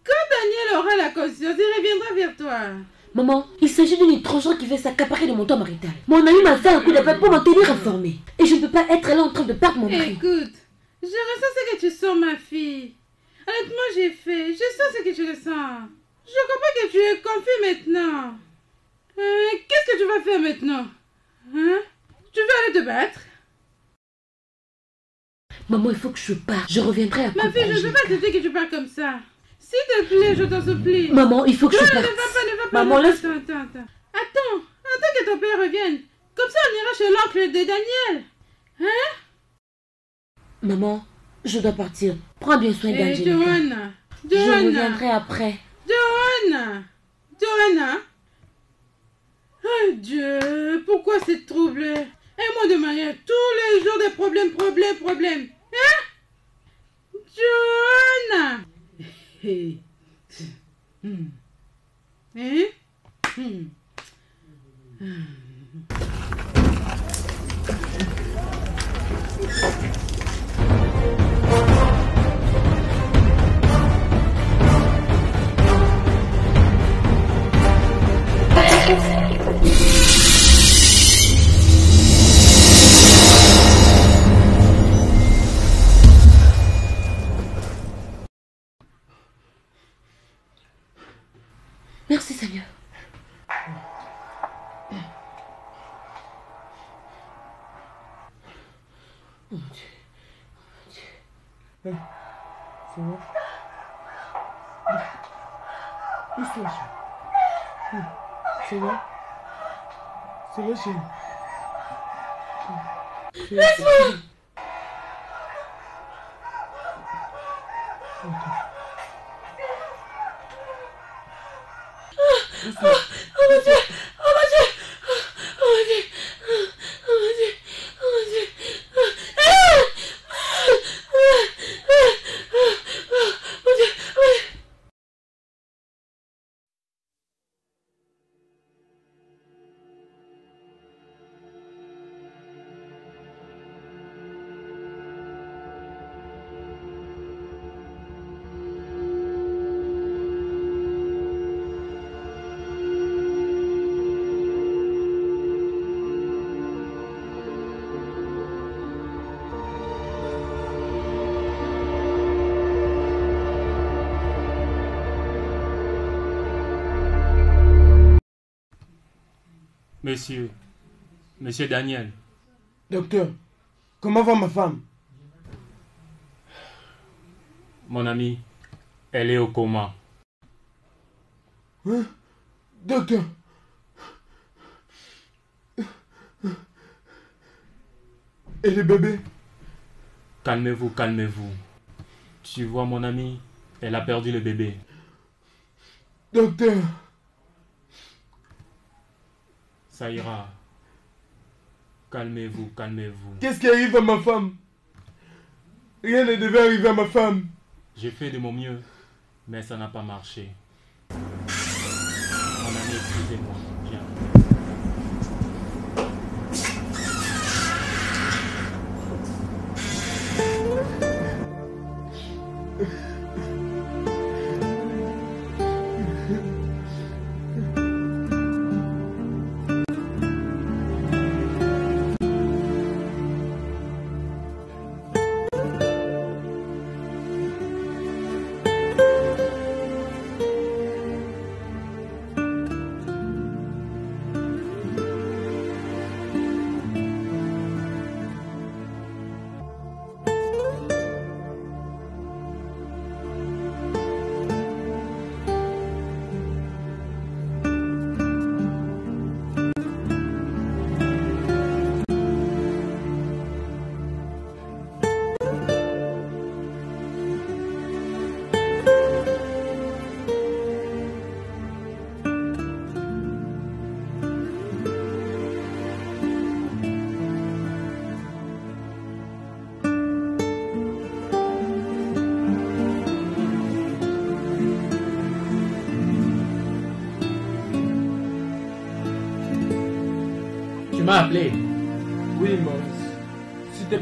Quand Daniel aura la conscience, il reviendra vers toi. Maman, il s'agit d'une étrangère qui veut s'accaparer de mon temps marital. Mon ami m'a fait un coup de patte pour m'en tenir informé. Et je ne peux pas être là en train de perdre mon mari. Écoute, je ressens ce que tu sens, ma fille. Honnêtement, j'ai fait. Je sens ce que tu ressens. Je comprends que tu es confus maintenant. Euh, Qu'est-ce que tu vas faire maintenant? Hein? Tu veux aller te battre? Maman, il faut que je parte. Je reviendrai après. Ma fille, je ne peux pas accepter que tu parles comme ça. S'il te plaît, je t'en supplie. Maman, il faut que Non, je ne va parte. pas, ne va pas. Maman, laisse-. Attends, attends, attends. Attends, attends que ton père revienne. Comme ça, on ira chez l'oncle de Daniel. Maman, je dois partir. Prends bien soin d'Angelica. Johanna, Je Johanna. reviendrai après. Johanna Johanna Oh Dieu, pourquoi c'est troublé? Et moi de manière tous les jours des problèmes, problèmes, problèmes. Hein? Johanna Hé. Hmm. Hein Hmm. Merci Seigneur. Ça va Doucement, chérie. Ça va Ça va, chérie Laisse-moi just like, Monsieur, monsieur Daniel, Docteur, comment va ma femme? Mon ami, elle est au coma. Hein? Docteur. Et le bébé? Calmez-vous, calmez-vous. Tu vois, mon ami, elle a perdu le bébé. Docteur Ça ira. Calmez-vous, calmez-vous. Qu'est-ce qui arrive à ma femme? Rien ne devait arriver à ma femme. J'ai fait de mon mieux, mais ça n'a pas marché. Mon ami, excusez-moi.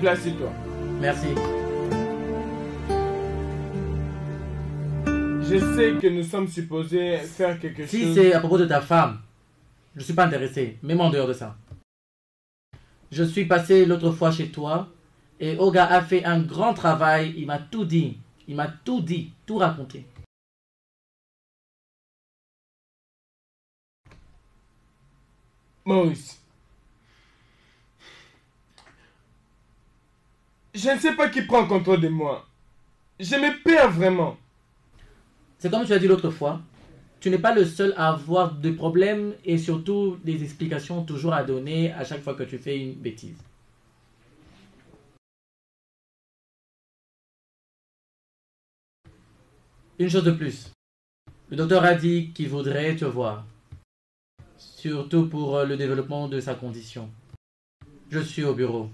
Assieds-toi. Merci. Je sais que nous sommes supposés faire quelque Si chose. c'est à propos de ta femme, je ne suis pas intéressé. Mets-moi en dehors de ça. Je suis passé l'autre fois chez toi et Oga a fait un grand travail. Il m'a tout dit. Il m'a tout dit, tout raconté. Maurice. Je ne sais pas qui prend contrôle de moi. Je me perds vraiment. C'est comme tu as dit l'autre fois. Tu n'es pas le seul à avoir des problèmes et surtout des explications toujours à donner à chaque fois que tu fais une bêtise. Une chose de plus. Le docteur a dit qu'il voudrait te voir. Surtout pour le développement de sa condition. Je suis au bureau.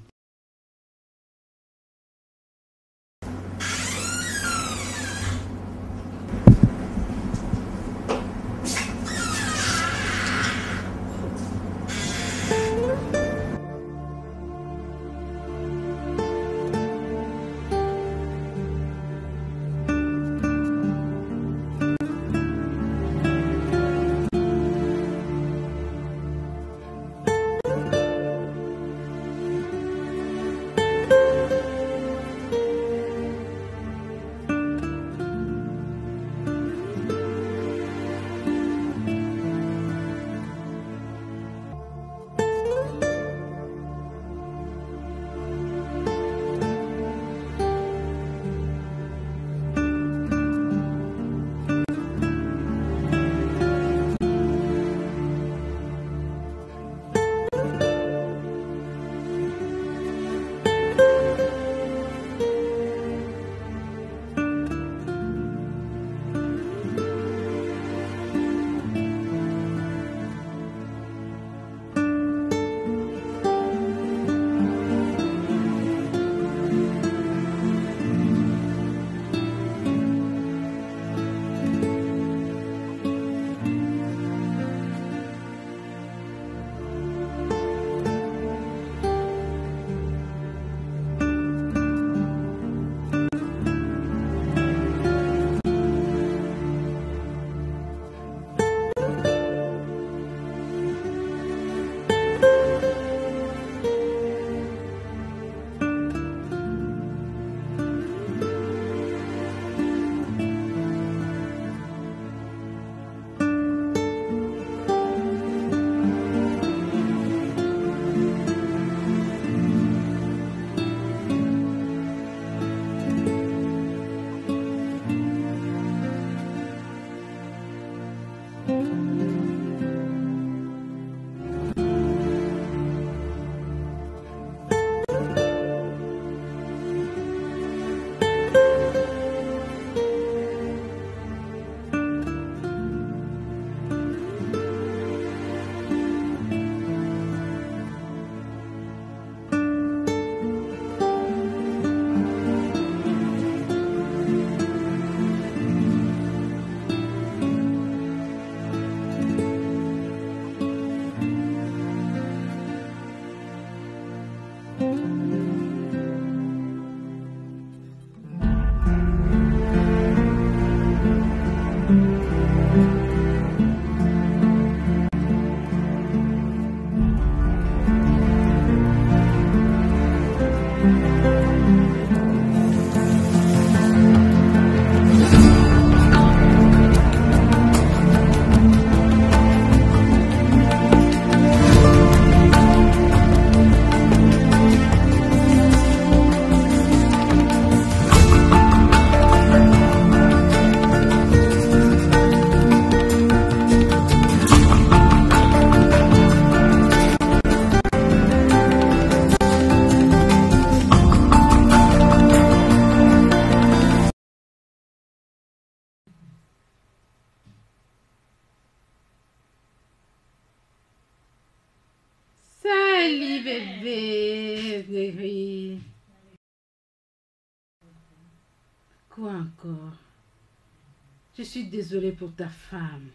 Je suis désolée pour ta femme.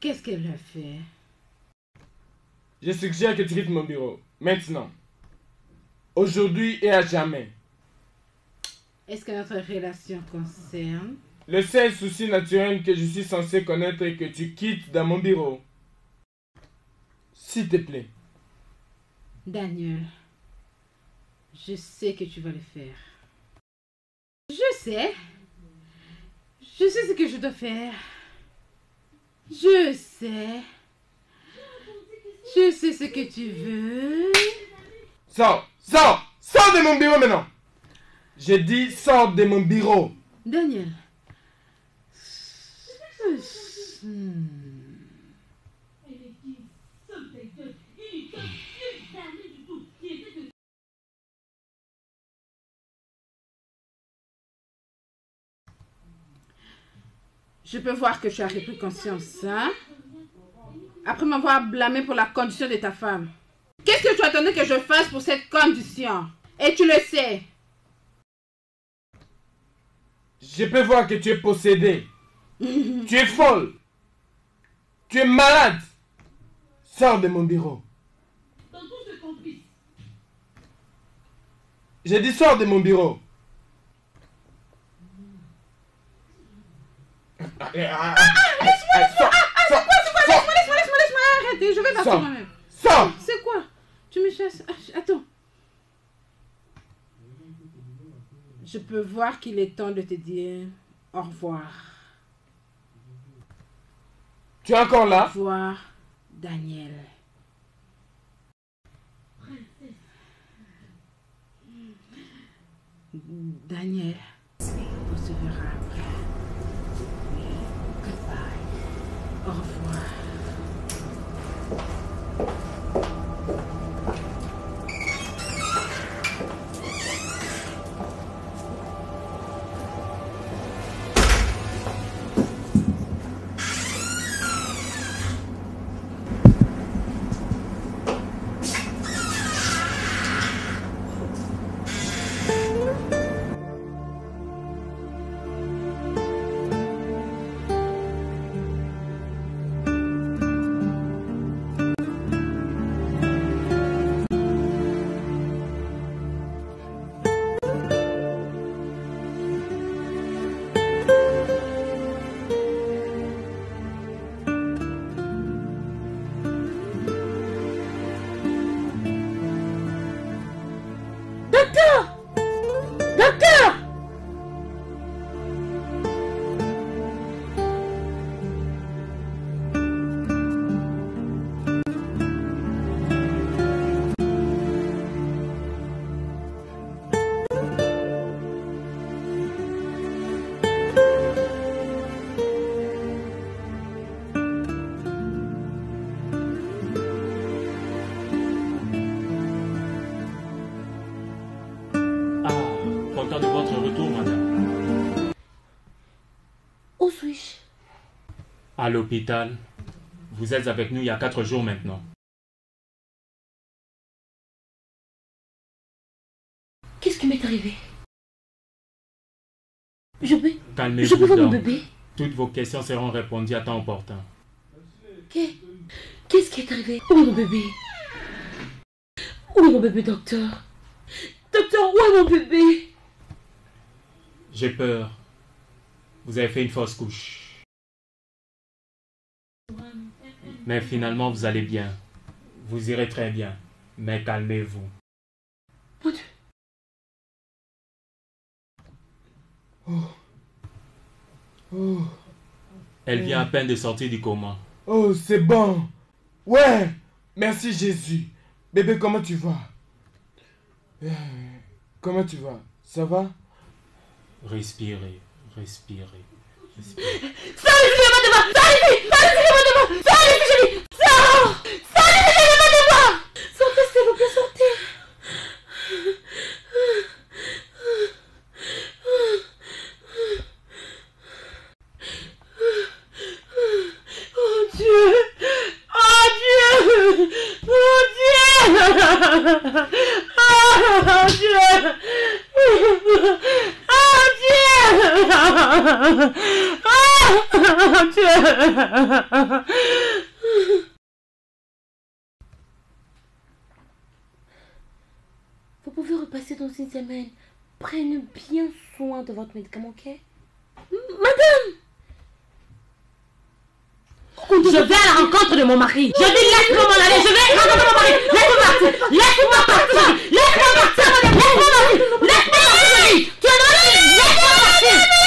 Qu'est-ce qu'elle a fait? Je suggère que tu quittes mon bureau. Maintenant. Aujourd'hui et à jamais. Est-ce que notre relation concerne? Le seul souci naturel que je suis censé connaître est que tu quittes dans mon bureau. S'il te plaît. Daniel, je sais que tu vas le faire. Je sais. Je sais ce que je dois faire. Je sais. Je sais ce que tu veux. Sors, sors, sors de mon bureau maintenant. J'ai dit sors de mon bureau. Daniel. Hmm. Je peux voir que tu as repris conscience, hein? Après m'avoir blâmé pour la condition de ta femme. Qu'est-ce que tu attendais que je fasse pour cette condition? Et tu le sais. Je peux voir que tu es possédé. tu es folle. Tu es malade. Sors de mon bureau. J'ai dit sors de mon bureau. Laisse-moi, laisse-moi, laisse-moi, laisse-moi, arrêtez, je vais partir moi-même. Sors. C'est quoi Tu me chasses Ah, Attends. Je peux voir qu'il est temps de te dire au revoir. Tu es encore Au là revoir, Daniel. Daniel, on se verra après. Goodbye. Au À l'hôpital. Vous êtes avec nous il y a quatre jours maintenant. Qu'est-ce qui m'est arrivé? Je peux... Je Calmez-vous peux voir mon bébé Toutes vos questions seront répondues à temps opportun. Qu'est- Qu'est-ce qui est arrivé? Où est mon bébé? Où est mon bébé, docteur? Docteur, où est mon bébé? J'ai peur. Vous avez fait une fausse couche. Mais finalement, vous allez bien. Vous irez très bien. Mais calmez-vous. Mon Dieu. Oh, Elle vient à peine de sortir du coma. oh c'est bon. Ouais. Merci Jésus. Bébé, comment tu vas? Euh, Comment tu vas? Ça va? Respirez. respirez. Sors les de moi Sors les les de moi Sors de moi Sortez, s'il vous plaît, sortez Oh Oh Oh Oh Dieu Oh Dieu Oh Dieu Vous pouvez repasser dans une semaine. Prenez bien soin de votre médicament, ok Madame Je vais à la rencontre de mon mari. Je dis laisse-moi m'en aller. Je vais rencontrer mon mari. Laisse-moi partir. Laisse-moi partir. Laisse-moi partir. Laisse-moi partir. Laisse-moi partir.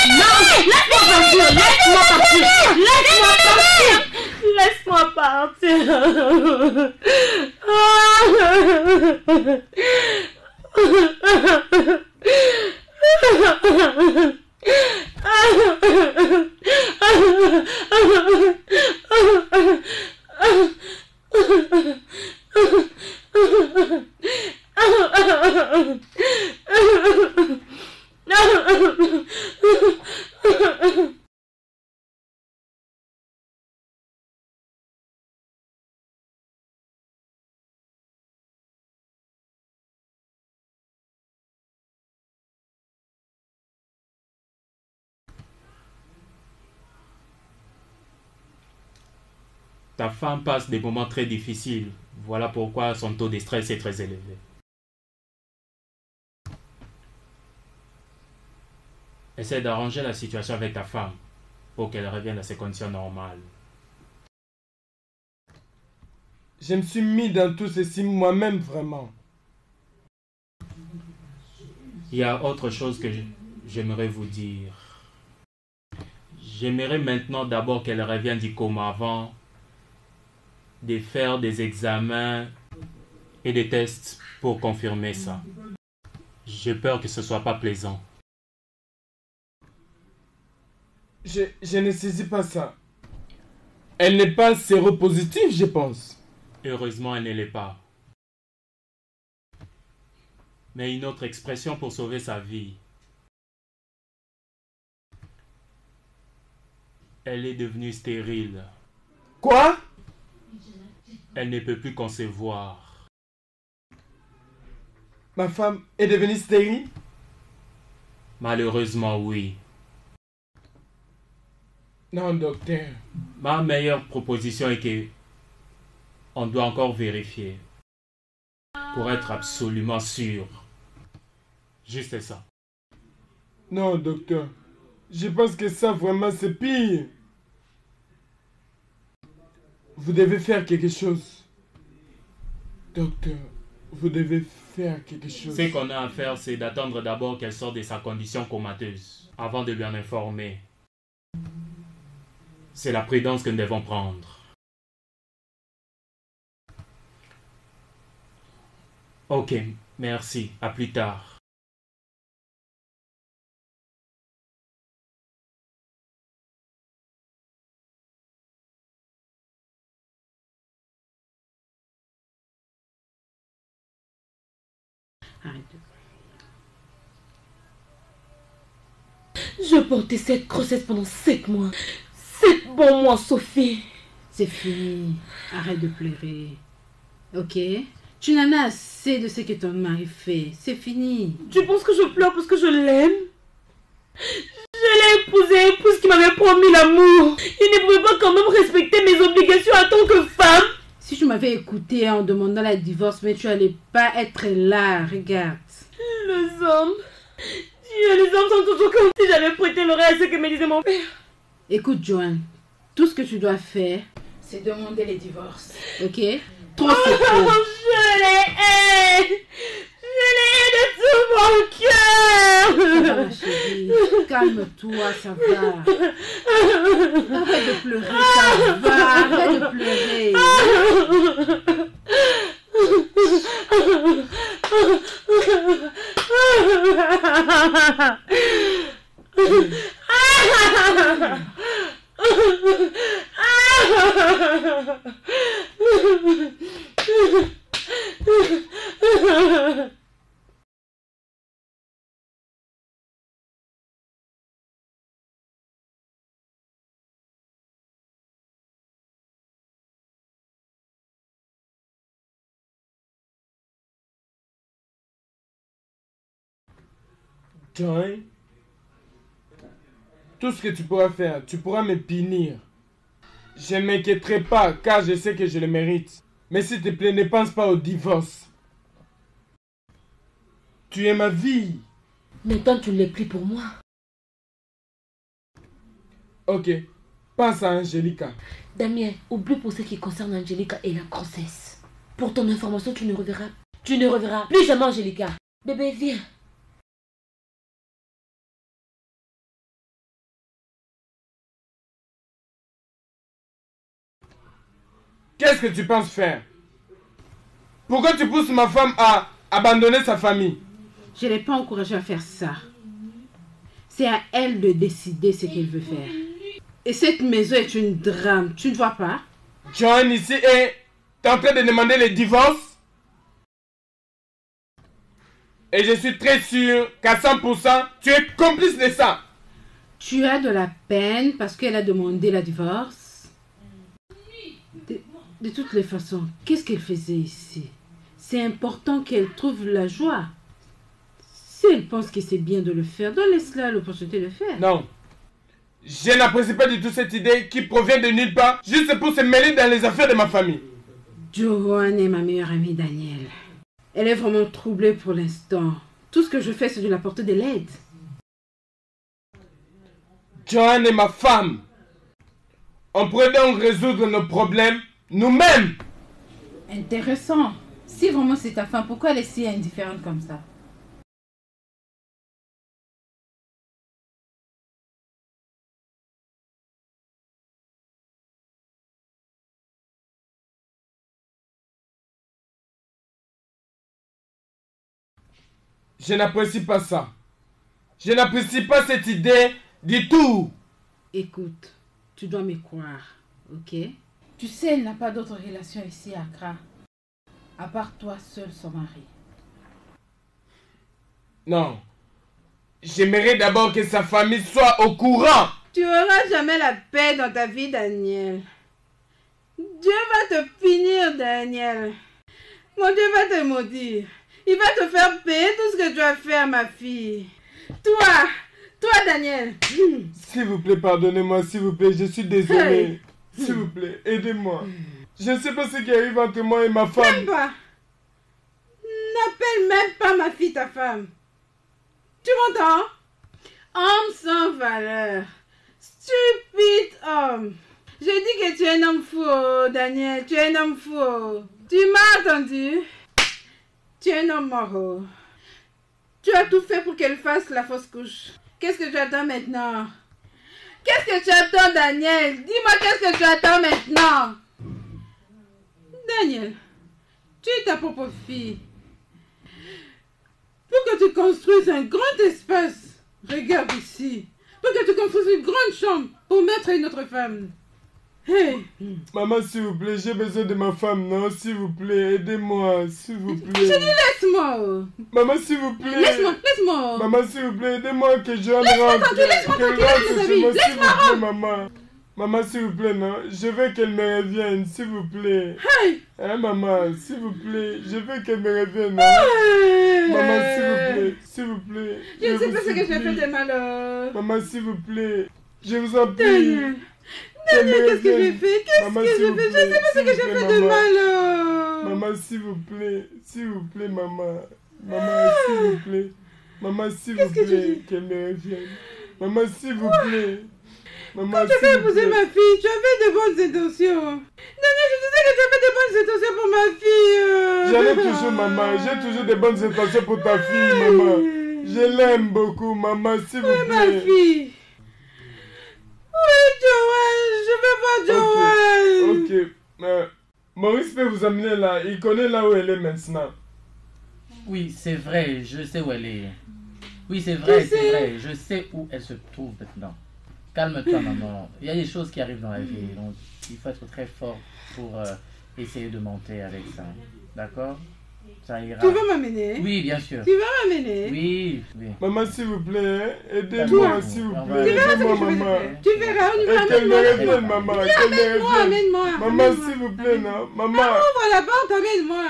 Laisse-moi partir. Laisse-moi partir. Laisse-moi partir. Laisse-moi partir. Ta femme passe des moments très difficiles. Voilà pourquoi son taux de stress est très élevé. Essaie d'arranger la situation avec ta femme pour qu'elle revienne à ses conditions normales. Je me suis mis dans tout ceci moi-même vraiment. Il y a autre chose que j'aimerais vous dire. J'aimerais maintenant d'abord qu'elle revienne du coma avant de faire des examens et des tests pour confirmer ça. J'ai peur que ce soit pas plaisant. Je, je ne saisis pas ça. Elle n'est pas séropositive, je pense. Heureusement, elle ne l'est pas. Mais une autre expression pour sauver sa vie. Elle est devenue stérile. Quoi? Elle ne peut plus concevoir. Ma femme est devenue stérile? Malheureusement, oui. Non, docteur. Ma meilleure proposition est que on doit encore vérifier pour être absolument sûr. Juste ça. Non, docteur. Je pense que ça, vraiment, c'est pire. Vous devez faire quelque chose. Docteur, vous devez faire quelque chose. Ce qu'on a à faire, c'est d'attendre d'abord qu'elle sorte de sa condition comateuse avant de lui en informer. C'est la prudence que nous devons prendre. Ok, merci. À plus tard. Je portais cette grossesse pendant sept mois. Sept bons mois, Sophie. C'est fini. Arrête de pleurer. Ok Tu n'en as assez de ce que ton mari fait. C'est fini. Tu penses que je pleure parce que je l'aime? Je l'ai épousé, épouse qui m'avait promis l'amour. Il ne pouvait pas quand même respecter mes obligations en tant que femme. Si tu m'avais écouté en demandant la divorce, mais tu allais pas être là. Regarde. Les hommes. Dieu, les hommes sont toujours comme si j'avais prêté l'oreille à ce que me disait mon père. Écoute, Joanne. Tout ce que tu dois faire, c'est demander les divorces. Ok? Trop Oh, je les hais. Je les hais de tout mon cœur. ma chérie. Calme-toi, ça va. Arrête de pleurer, ça va. Arrête de pleurer. Joy, tout ce que tu pourras faire, tu pourras me punir. Je ne m'inquiéterai pas car je sais que je le mérite. Mais s'il te plaît, ne pense pas au divorce. Tu es ma vie. Maintenant, tu ne l'es plus pour moi. Ok, pense à Angelica. Damien, oublie pour ce qui concerne Angelica et la grossesse. Pour ton information, tu ne reverras, tu ne reverras plus jamais Angelica. Bébé, viens. Qu'est-ce que tu penses faire? Pourquoi tu pousses ma femme à abandonner sa famille? Je ne l'ai pas encouragée à faire ça. C'est à elle de décider ce qu'elle veut faire. Et cette maison est une drame, tu ne vois pas? John ici est en train de demander le divorce. Et je suis très sûr qu'à 100%, tu es complice de ça. Tu as de la peine parce qu'elle a demandé la divorce de, toutes les façons, qu'est-ce qu'elle faisait ici? C'est important qu'elle trouve la joie. Si elle pense que c'est bien de le faire, donne-la l'opportunité de le faire. Non. Je n'apprécie pas du tout cette idée qui provient de nulle part, juste pour se mêler dans les affaires de ma famille. Joanne est ma meilleure amie, Daniel. Elle est vraiment troublée pour l'instant. Tout ce que je fais, c'est de la porter de l'aide. Joanne est ma femme. On pourrait donc résoudre nos problèmes nous-mêmes. Intéressant. Si vraiment c'est ta femme, pourquoi elle est si indifférente comme ça? Je n'apprécie pas ça. Je n'apprécie pas cette idée du tout. Écoute, tu dois me croire, ok? Tu sais, elle n'a pas d'autre relation ici à Accra. À part toi seul, son mari. Non. J'aimerais d'abord que sa famille soit au courant. Tu n'auras jamais la paix dans ta vie, Daniel. Dieu va te punir, Daniel. Mon Dieu va te maudire. Il va te faire payer tout ce que tu as fait à ma fille. Toi, toi, Daniel. S'il vous plaît, pardonnez-moi, s'il vous plaît, je suis désolé. S'il vous plaît, aidez-moi. Je ne sais pas ce qui arrive entre moi et ma femme. Même pas. N'appelle même pas ma fille ta femme. Tu m'entends? Homme sans valeur. Stupide homme. Je dis que tu es un homme fou, oh, Daniel. Tu es un homme fou. oh. Tu m'as entendu? Tu es un homme mort. oh. Tu as tout fait pour qu'elle fasse la fausse couche. Qu'est-ce que tu attends maintenant? Qu'est-ce que tu attends, Daniel? Dis-moi qu'est-ce que tu attends maintenant? Daniel, tu es ta propre fille. Pour que tu construises un grand espace, regarde ici. Pour que tu construises une grande chambre pour mettre une autre femme. Hey, Maman, s'il vous plaît, j'ai besoin de ma femme, non S'il vous plaît, aidez-moi, s'il vous plaît. laisse-moi. oh. Maman, s'il vous plaît. Laisse-moi, laisse-moi. oh. Maman, s'il vous plaît, aidez-moi que je Laisse-moi rentre. tranquille, laisse-moi tranquille, rentre les chez amis. moi, s'il vous Laisse-moi plaît, maman. Maman, s'il vous plaît, non. Je veux qu'elle me revienne, s'il vous plaît. Hey. Hein, maman, s'il vous plaît. Je veux qu'elle me revienne. hein. Maman, s'il vous plaît, s'il vous plaît. Je ne sais pas ce que j'ai fait supplie. de mal. oh. Maman, s'il vous plaît. Je vous en prie. Me qu'est-ce que j'ai fait? Qu'est-ce que j'ai fait? Je plaît, ne sais pas ce que j'ai plaît, fait de mal. oh. Maman, s'il vous plaît, s'il vous plaît, maman. Maman, s'il vous plaît. Maman, s'il vous plaît, qu'elle me revienne. Maman, s'il vous plaît. Maman, Quand tu épousé plaît. ma fille, tu avais de bonnes intentions. Daniel, je sais que tu as fait de bonnes intentions pour ma fille. euh. J'en ai toujours, maman. J'ai toujours des bonnes intentions pour ta fille, maman. Je l'aime beaucoup, maman, s'il vous Oui, ma plaît. fille. Oui, Joël, je veux voir Joël. Ok. Euh, Maurice peut vous amener là. Il connaît là où elle est maintenant. Oui, c'est vrai, je sais où elle est. Oui, c'est vrai, c'est vrai, je sais où elle se trouve maintenant. Calme-toi, maman. Il y a des choses qui arrivent dans la vie, donc il faut être très fort pour euh, essayer de monter avec ça. D'accord? Ça ira. Tu veux m'amener? Oui, bien sûr. Tu veux m'amener? Oui, oui. Maman, s'il vous plaît, aidez-moi, s'il vous Tu plaît. verras ce que Aidez-moi, je vais maman. faire. Tu verras, on y va, qu'elle me amène-moi. revienne, maman. Qu'elle me Amène-moi, revienne. amène-moi. Maman, s'il vous plaît, non. Maman. Ouvre la porte, amène-moi.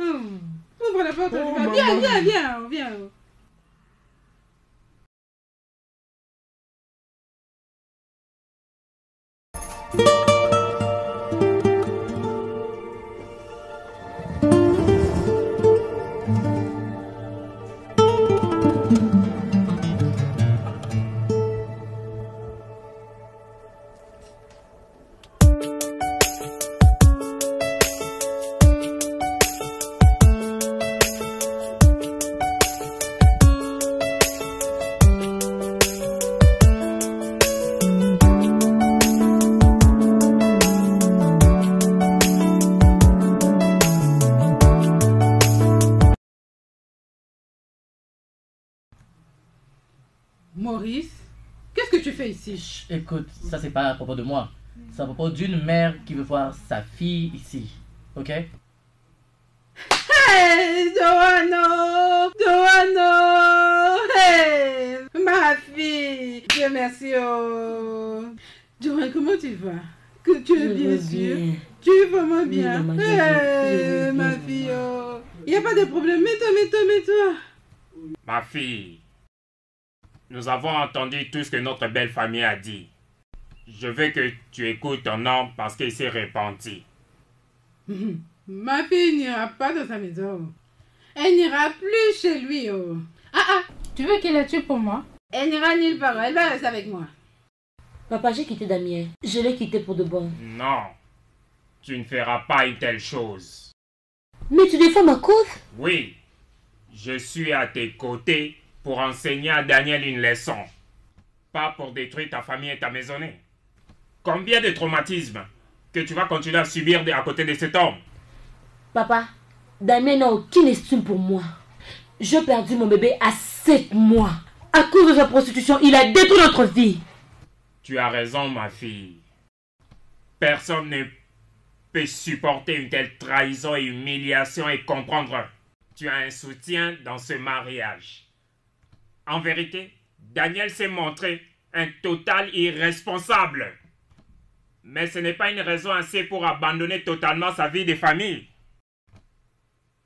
Hum. Ouvre la porte, on y Oh, va. Viens, viens, viens, viens. Maurice, qu'est-ce que tu fais ici? Écoute, ça c'est pas à propos de moi. C'est à propos d'une mère qui veut voir sa fille ici. Ok? Hey, Joanno Joanno Hey, ma fille! Dieu merci, oh! Joanne, comment tu vas? Que tu es bien sûr? Tu es vraiment bien. Hey, ma fille, oh! Il n'y a pas de problème, mets-toi, mets-toi, mets-toi. Ma fille, nous avons entendu tout ce que notre belle famille a dit. Je veux que tu écoutes ton homme parce qu'il s'est repenti. Ma fille n'ira pas dans sa maison. Elle n'ira plus chez lui. Oh. Ah ah, tu veux qu'elle la tue pour moi? Elle n'ira nulle part. Elle va rester avec moi. Papa, j'ai quitté Damien. Je l'ai quitté pour de bon. Non, tu ne feras pas une telle chose. Mais tu défends ma cause? Oui, je suis à tes côtés pour enseigner à Daniel une leçon. Pas pour détruire ta famille et ta maisonnée. Combien de traumatismes que tu vas continuer à subir à côté de cet homme? Papa, Damien n'a aucune estime pour moi. J'ai perdu mon bébé à 7 mois. À cause de sa prostitution, il a détruit notre vie. Tu as raison, ma fille. Personne ne peut supporter une telle trahison et humiliation et comprendre. Tu as un soutien dans ce mariage. En vérité, Daniel s'est montré un total irresponsable. Mais ce n'est pas une raison assez pour abandonner totalement sa vie de famille.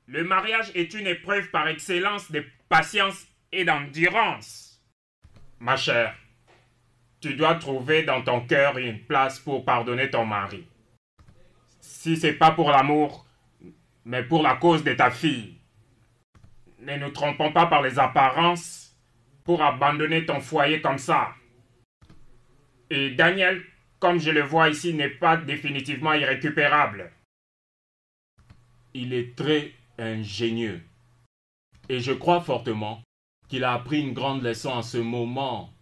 Le mariage est une épreuve par excellence de patience et d'endurance. Ma chère, tu dois trouver dans ton cœur une place pour pardonner ton mari. Si c'est pas pour l'amour, mais pour la cause de ta fille. Ne nous trompons pas par les apparences pour abandonner ton foyer comme ça. Et Daniel, comme je le vois ici, n'est pas définitivement irrécupérable. Il est très ingénieux. Et je crois fortement qu'il a appris une grande leçon en ce moment.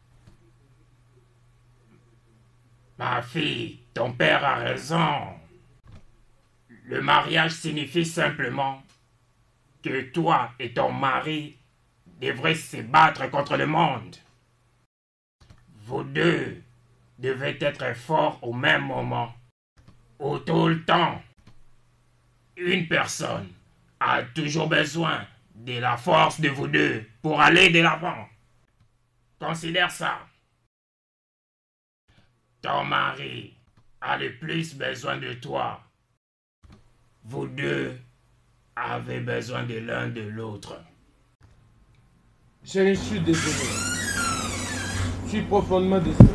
Ma fille, ton père a raison. Le mariage signifie simplement que toi et ton mari devrez se battre contre le monde. Vous deux devez être forts au même moment, au tout le temps. Une personne a toujours besoin de la force de vous deux pour aller de l'avant. Considère ça. Ton mari a le plus besoin de toi. Vous deux avez besoin de l'un de l'autre. Je suis désolé. Je suis profondément désolé.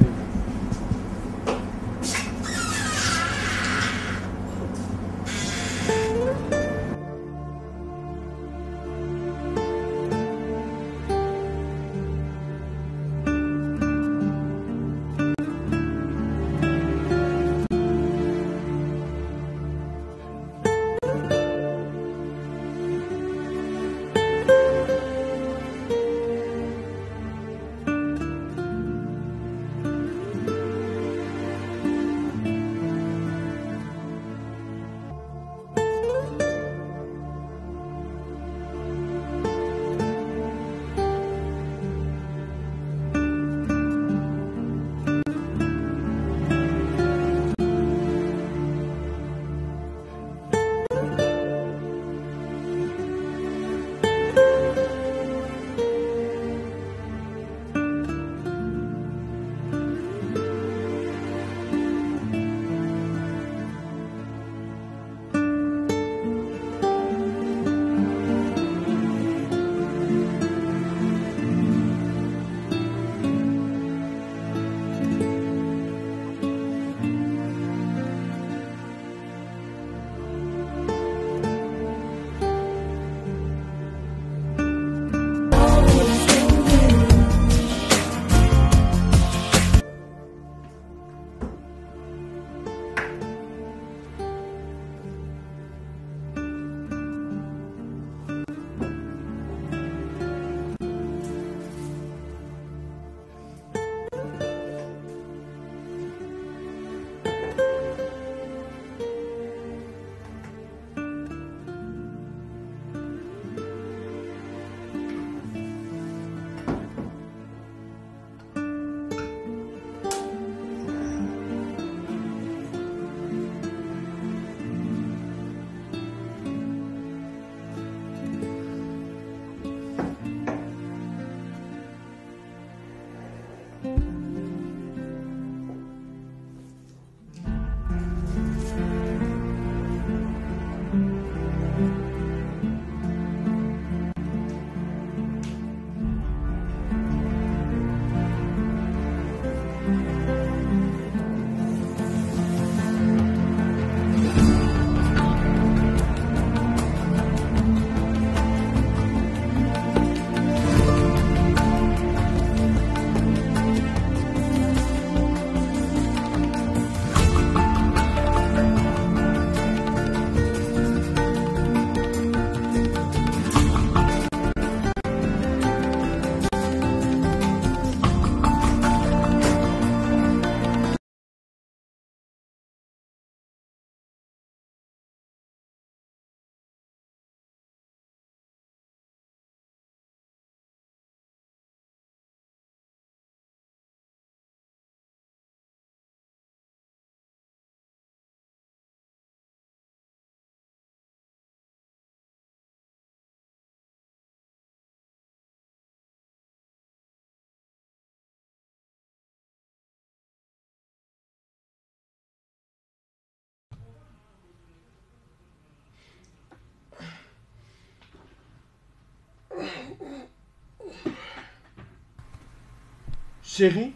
Chérie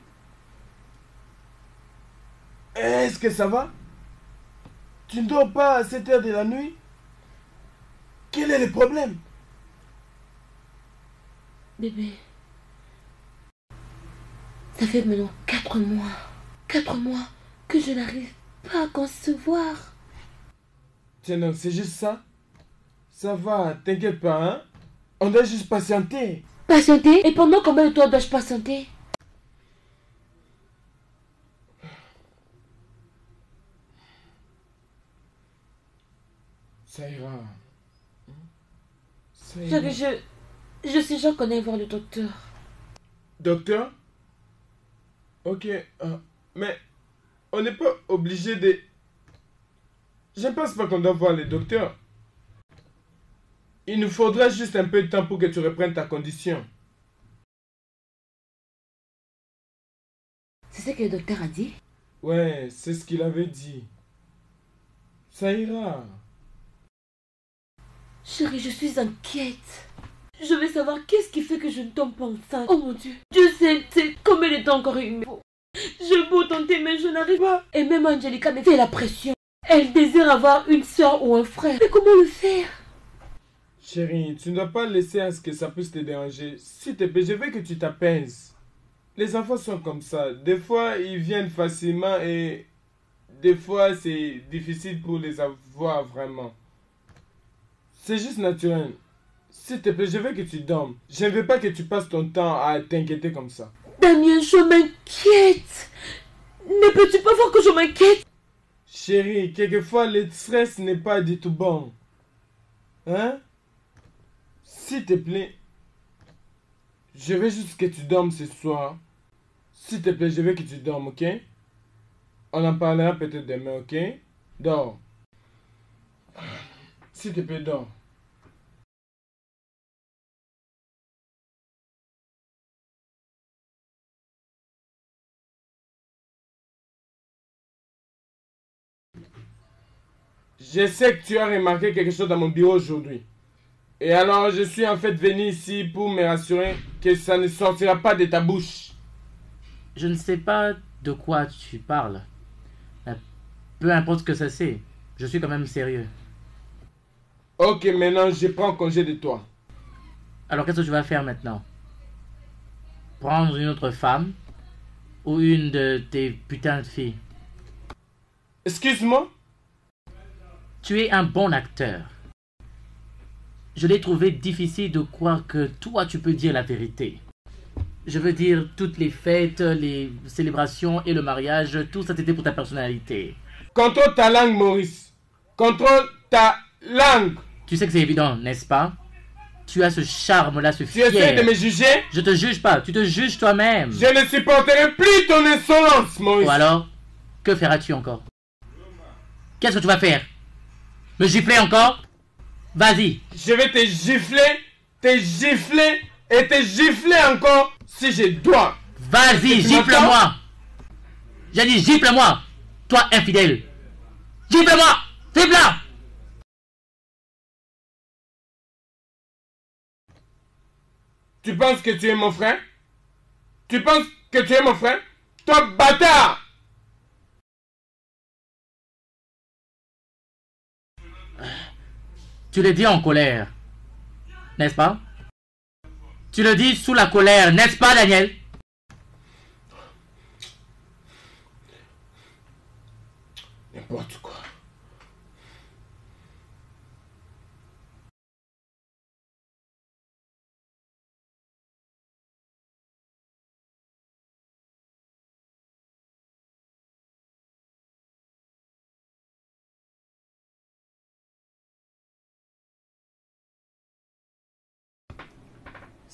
Est-ce que ça va? Tu ne dors pas à cette heure de la nuit? Quel est le problème? Bébé. Ça fait maintenant quatre mois. Quatre mois que je n'arrive pas à concevoir. Tiens, non, c'est juste ça Ça va, t'inquiète pas, hein? On doit juste patienter. Patienter? Et pendant combien de temps dois-je patienter? Ça ira. Ça ira. Je, je sais, j'en connais voir le docteur. Docteur? Ok, euh, mais on n'est pas obligé de... Je ne pense pas qu'on doit voir le docteur. Il nous faudra juste un peu de temps pour que tu reprennes ta condition. C'est ce que le docteur a dit? Ouais, c'est ce qu'il avait dit. Ça ira. Chérie, je suis inquiète. Je veux savoir qu'est-ce qui fait que je ne tombe pas enceinte. Oh mon Dieu. Dieu sait, sait combien de temps encore faut. Je peux tenter, mais je n'arrive pas. Et même Angelica me fait la pression. Elle désire avoir une soeur ou un frère. Mais comment le faire? Chérie, tu ne dois pas laisser à ce que ça puisse te déranger. S'il te plaît, je veux que tu t'apaises. Les enfants sont comme ça. Des fois, ils viennent facilement et des fois, c'est difficile pour les avoir vraiment. C'est juste naturel. S'il te plaît, je veux que tu dormes. Je ne veux pas que tu passes ton temps à t'inquiéter comme ça. Damien, je m'inquiète. Ne peux-tu pas voir que je m'inquiète? Chérie, quelquefois, le stress n'est pas du tout bon. Hein? S'il te plaît, je veux juste que tu dormes ce soir. S'il te plaît, je veux que tu dormes, ok? On en parlera peut-être demain, ok? Dors. S'il te plaît, dors. Je sais que tu as remarqué quelque chose dans mon bureau aujourd'hui. Et alors, je suis en fait venu ici pour me rassurer que ça ne sortira pas de ta bouche. Je ne sais pas de quoi tu parles. Mais Peu importe ce que ça c'est, je suis quand même sérieux. Ok, maintenant, je prends congé de toi. Alors qu'est-ce que tu vas faire maintenant? Prendre une autre femme ou une de tes putains de filles? Excuse-moi? Tu es un bon acteur. Je l'ai trouvé difficile de croire que toi tu peux dire la vérité. Je veux dire, toutes les fêtes, les célébrations et le mariage, tout ça c'était pour ta personnalité. Contrôle ta langue, Maurice. Contrôle ta langue. Tu sais que c'est évident, n'est-ce pas? Tu as ce charme-là, ce Tu essaies fier. de me juger? Je te juge pas, tu te juges toi-même. Je ne supporterai plus ton insolence, Maurice. Ou alors, que feras-tu encore? Qu'est-ce que tu vas faire? Me gifler encore? Vas-y, Je vais te gifler, te gifler et te gifler encore si je dois. vas-y, gifle-moi. J'ai dit gifle-moi Toi infidèle. Gifle-moi Gifle-la Tu penses que tu es mon frère? Tu penses que tu es mon frère? Toi, bâtard Tu le dis en colère, n'est-ce pas? Tu le dis sous la colère, n'est-ce pas Daniel? N'importe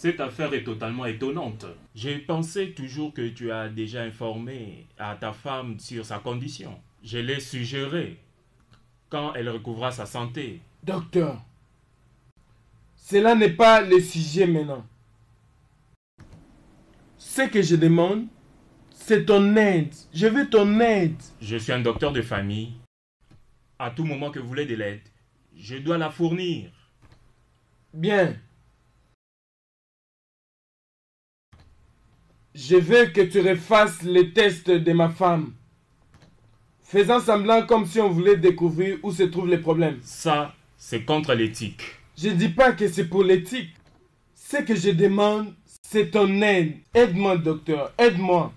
Cette affaire est totalement étonnante. J'ai pensé toujours que tu as déjà informé à ta femme sur sa condition. Je l'ai suggéré quand elle recouvra sa santé. Docteur, cela n'est pas le sujet maintenant. Ce que je demande, c'est ton aide. Je veux ton aide. Je suis un docteur de famille. À tout moment que vous voulez de l'aide, je dois la fournir. Bien. Je veux que tu refasses les tests de ma femme. Faisant semblant comme si on voulait découvrir où se trouvent les problèmes. Ça, c'est contre l'éthique. Je ne dis pas que c'est pour l'éthique. Ce que je demande, c'est ton aide. Aide-moi, docteur. Aide-moi.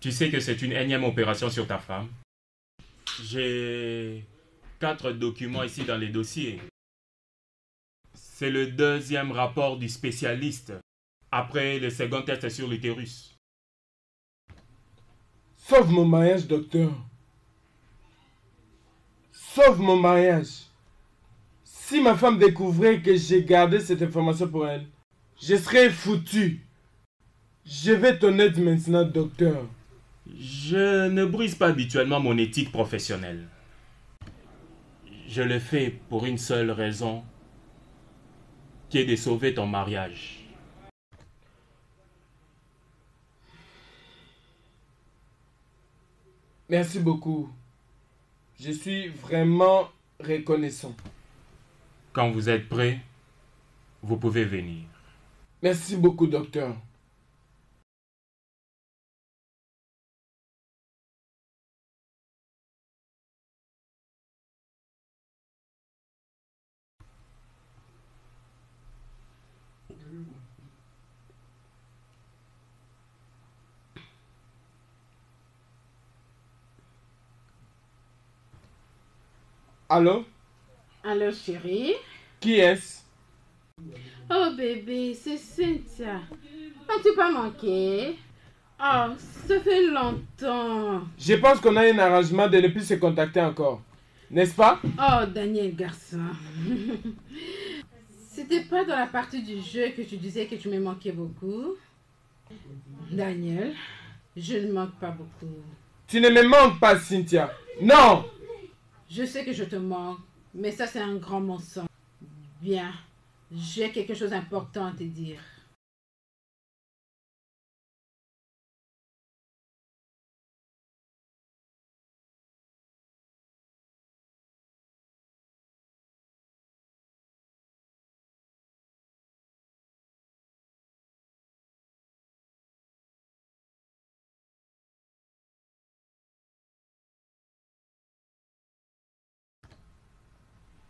Tu sais que c'est une énième opération sur ta femme. J'ai quatre documents ici dans les dossiers. C'est le deuxième rapport du spécialiste après le second test sur l'utérus. Sauve mon mariage, docteur. Sauve mon mariage. Si ma femme découvrait que j'ai gardé cette information pour elle, je serais foutu. Je vais ton aide maintenant, docteur. Je ne brise pas habituellement mon éthique professionnelle. Je le fais pour une seule raison, qui est de sauver ton mariage. Merci beaucoup. Je suis vraiment reconnaissant. Quand vous êtes prêt, vous pouvez venir. Merci beaucoup, docteur. Allô? Allô, chérie? Qui est-ce? Oh, bébé, c'est Cynthia. As-tu pas manqué? Oh, ça fait longtemps. Je pense qu'on a un arrangement de ne plus se contacter encore. N'est-ce pas? Oh, Daniel, garçon. C'était pas dans la partie du jeu que tu disais que tu me manquais beaucoup. Daniel, je ne manque pas beaucoup. Tu ne me manques pas, Cynthia. Non Je sais que je te manque, mais ça c'est un grand mensonge. Bien, j'ai quelque chose d'important à te dire.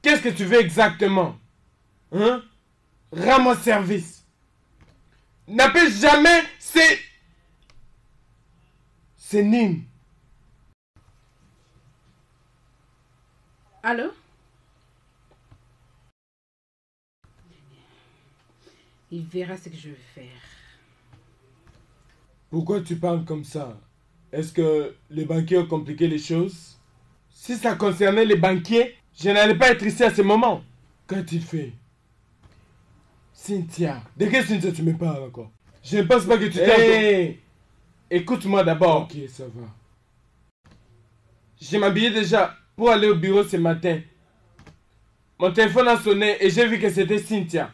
Qu'est-ce que tu veux exactement? Hein? Rends-moi service. N'appelle jamais ces... C'est Nîmes. Allô? Il verra ce que je vais faire. Pourquoi tu parles comme ça? Est-ce que les banquiers ont compliqué les choses? Si ça concernait les banquiers, je n'allais pas être ici à ce moment. Qu'a-t-il fait Cynthia. De quelle Cynthia tu me parles encore? Je ne pense pas que tu t'es... Écoute-moi d'abord. Ok, ça va. J'ai m'habillé déjà pour aller au bureau ce matin. Mon téléphone a sonné et j'ai vu que c'était Cynthia.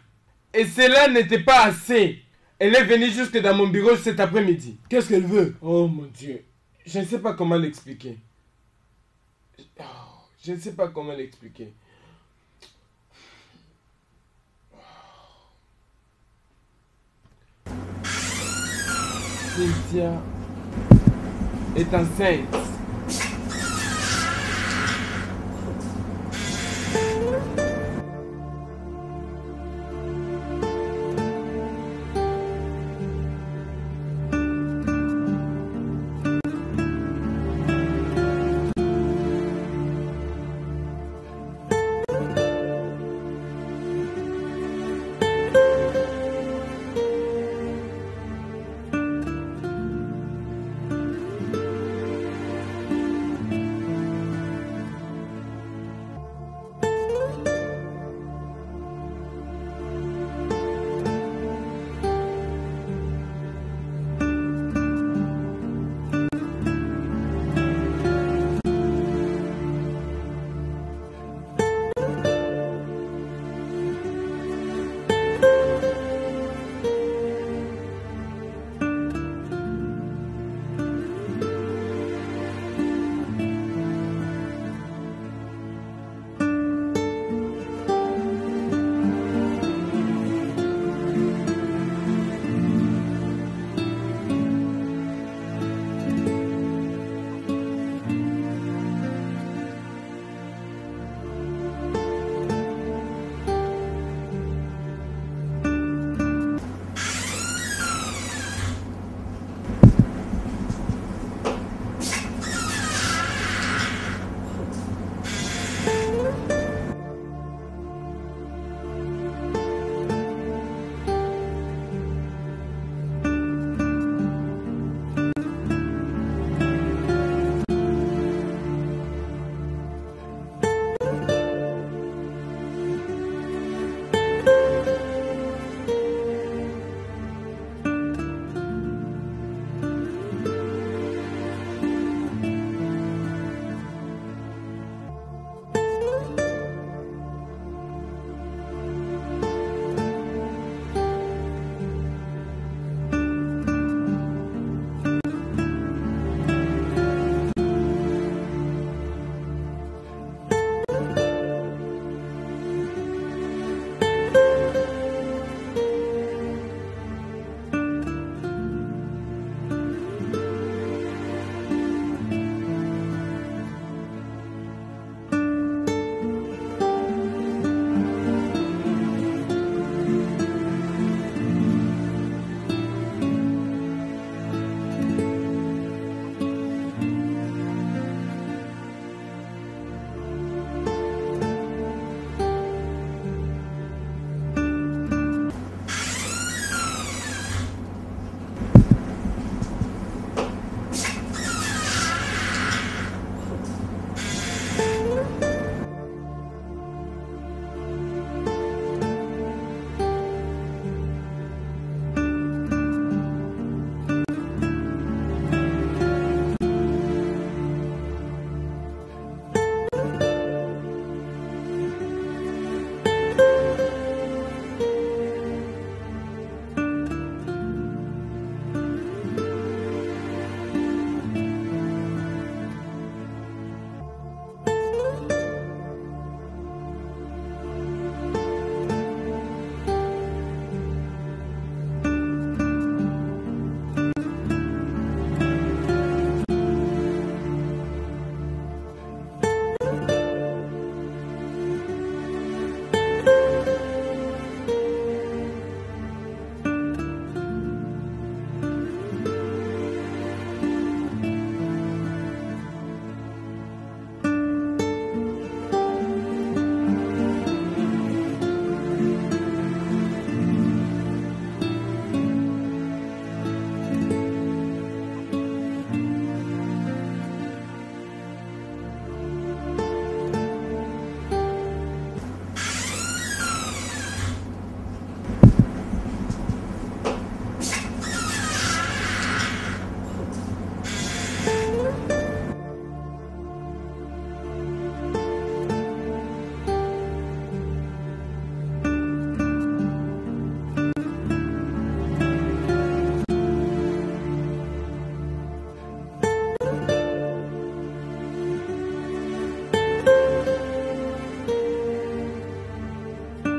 Et cela n'était pas assez. Elle est venue jusque dans mon bureau cet après-midi. Qu'est-ce qu'elle veut? Oh mon Dieu. Je ne sais pas comment l'expliquer. Oh, je ne sais pas comment l'expliquer. Cynthia est enceinte.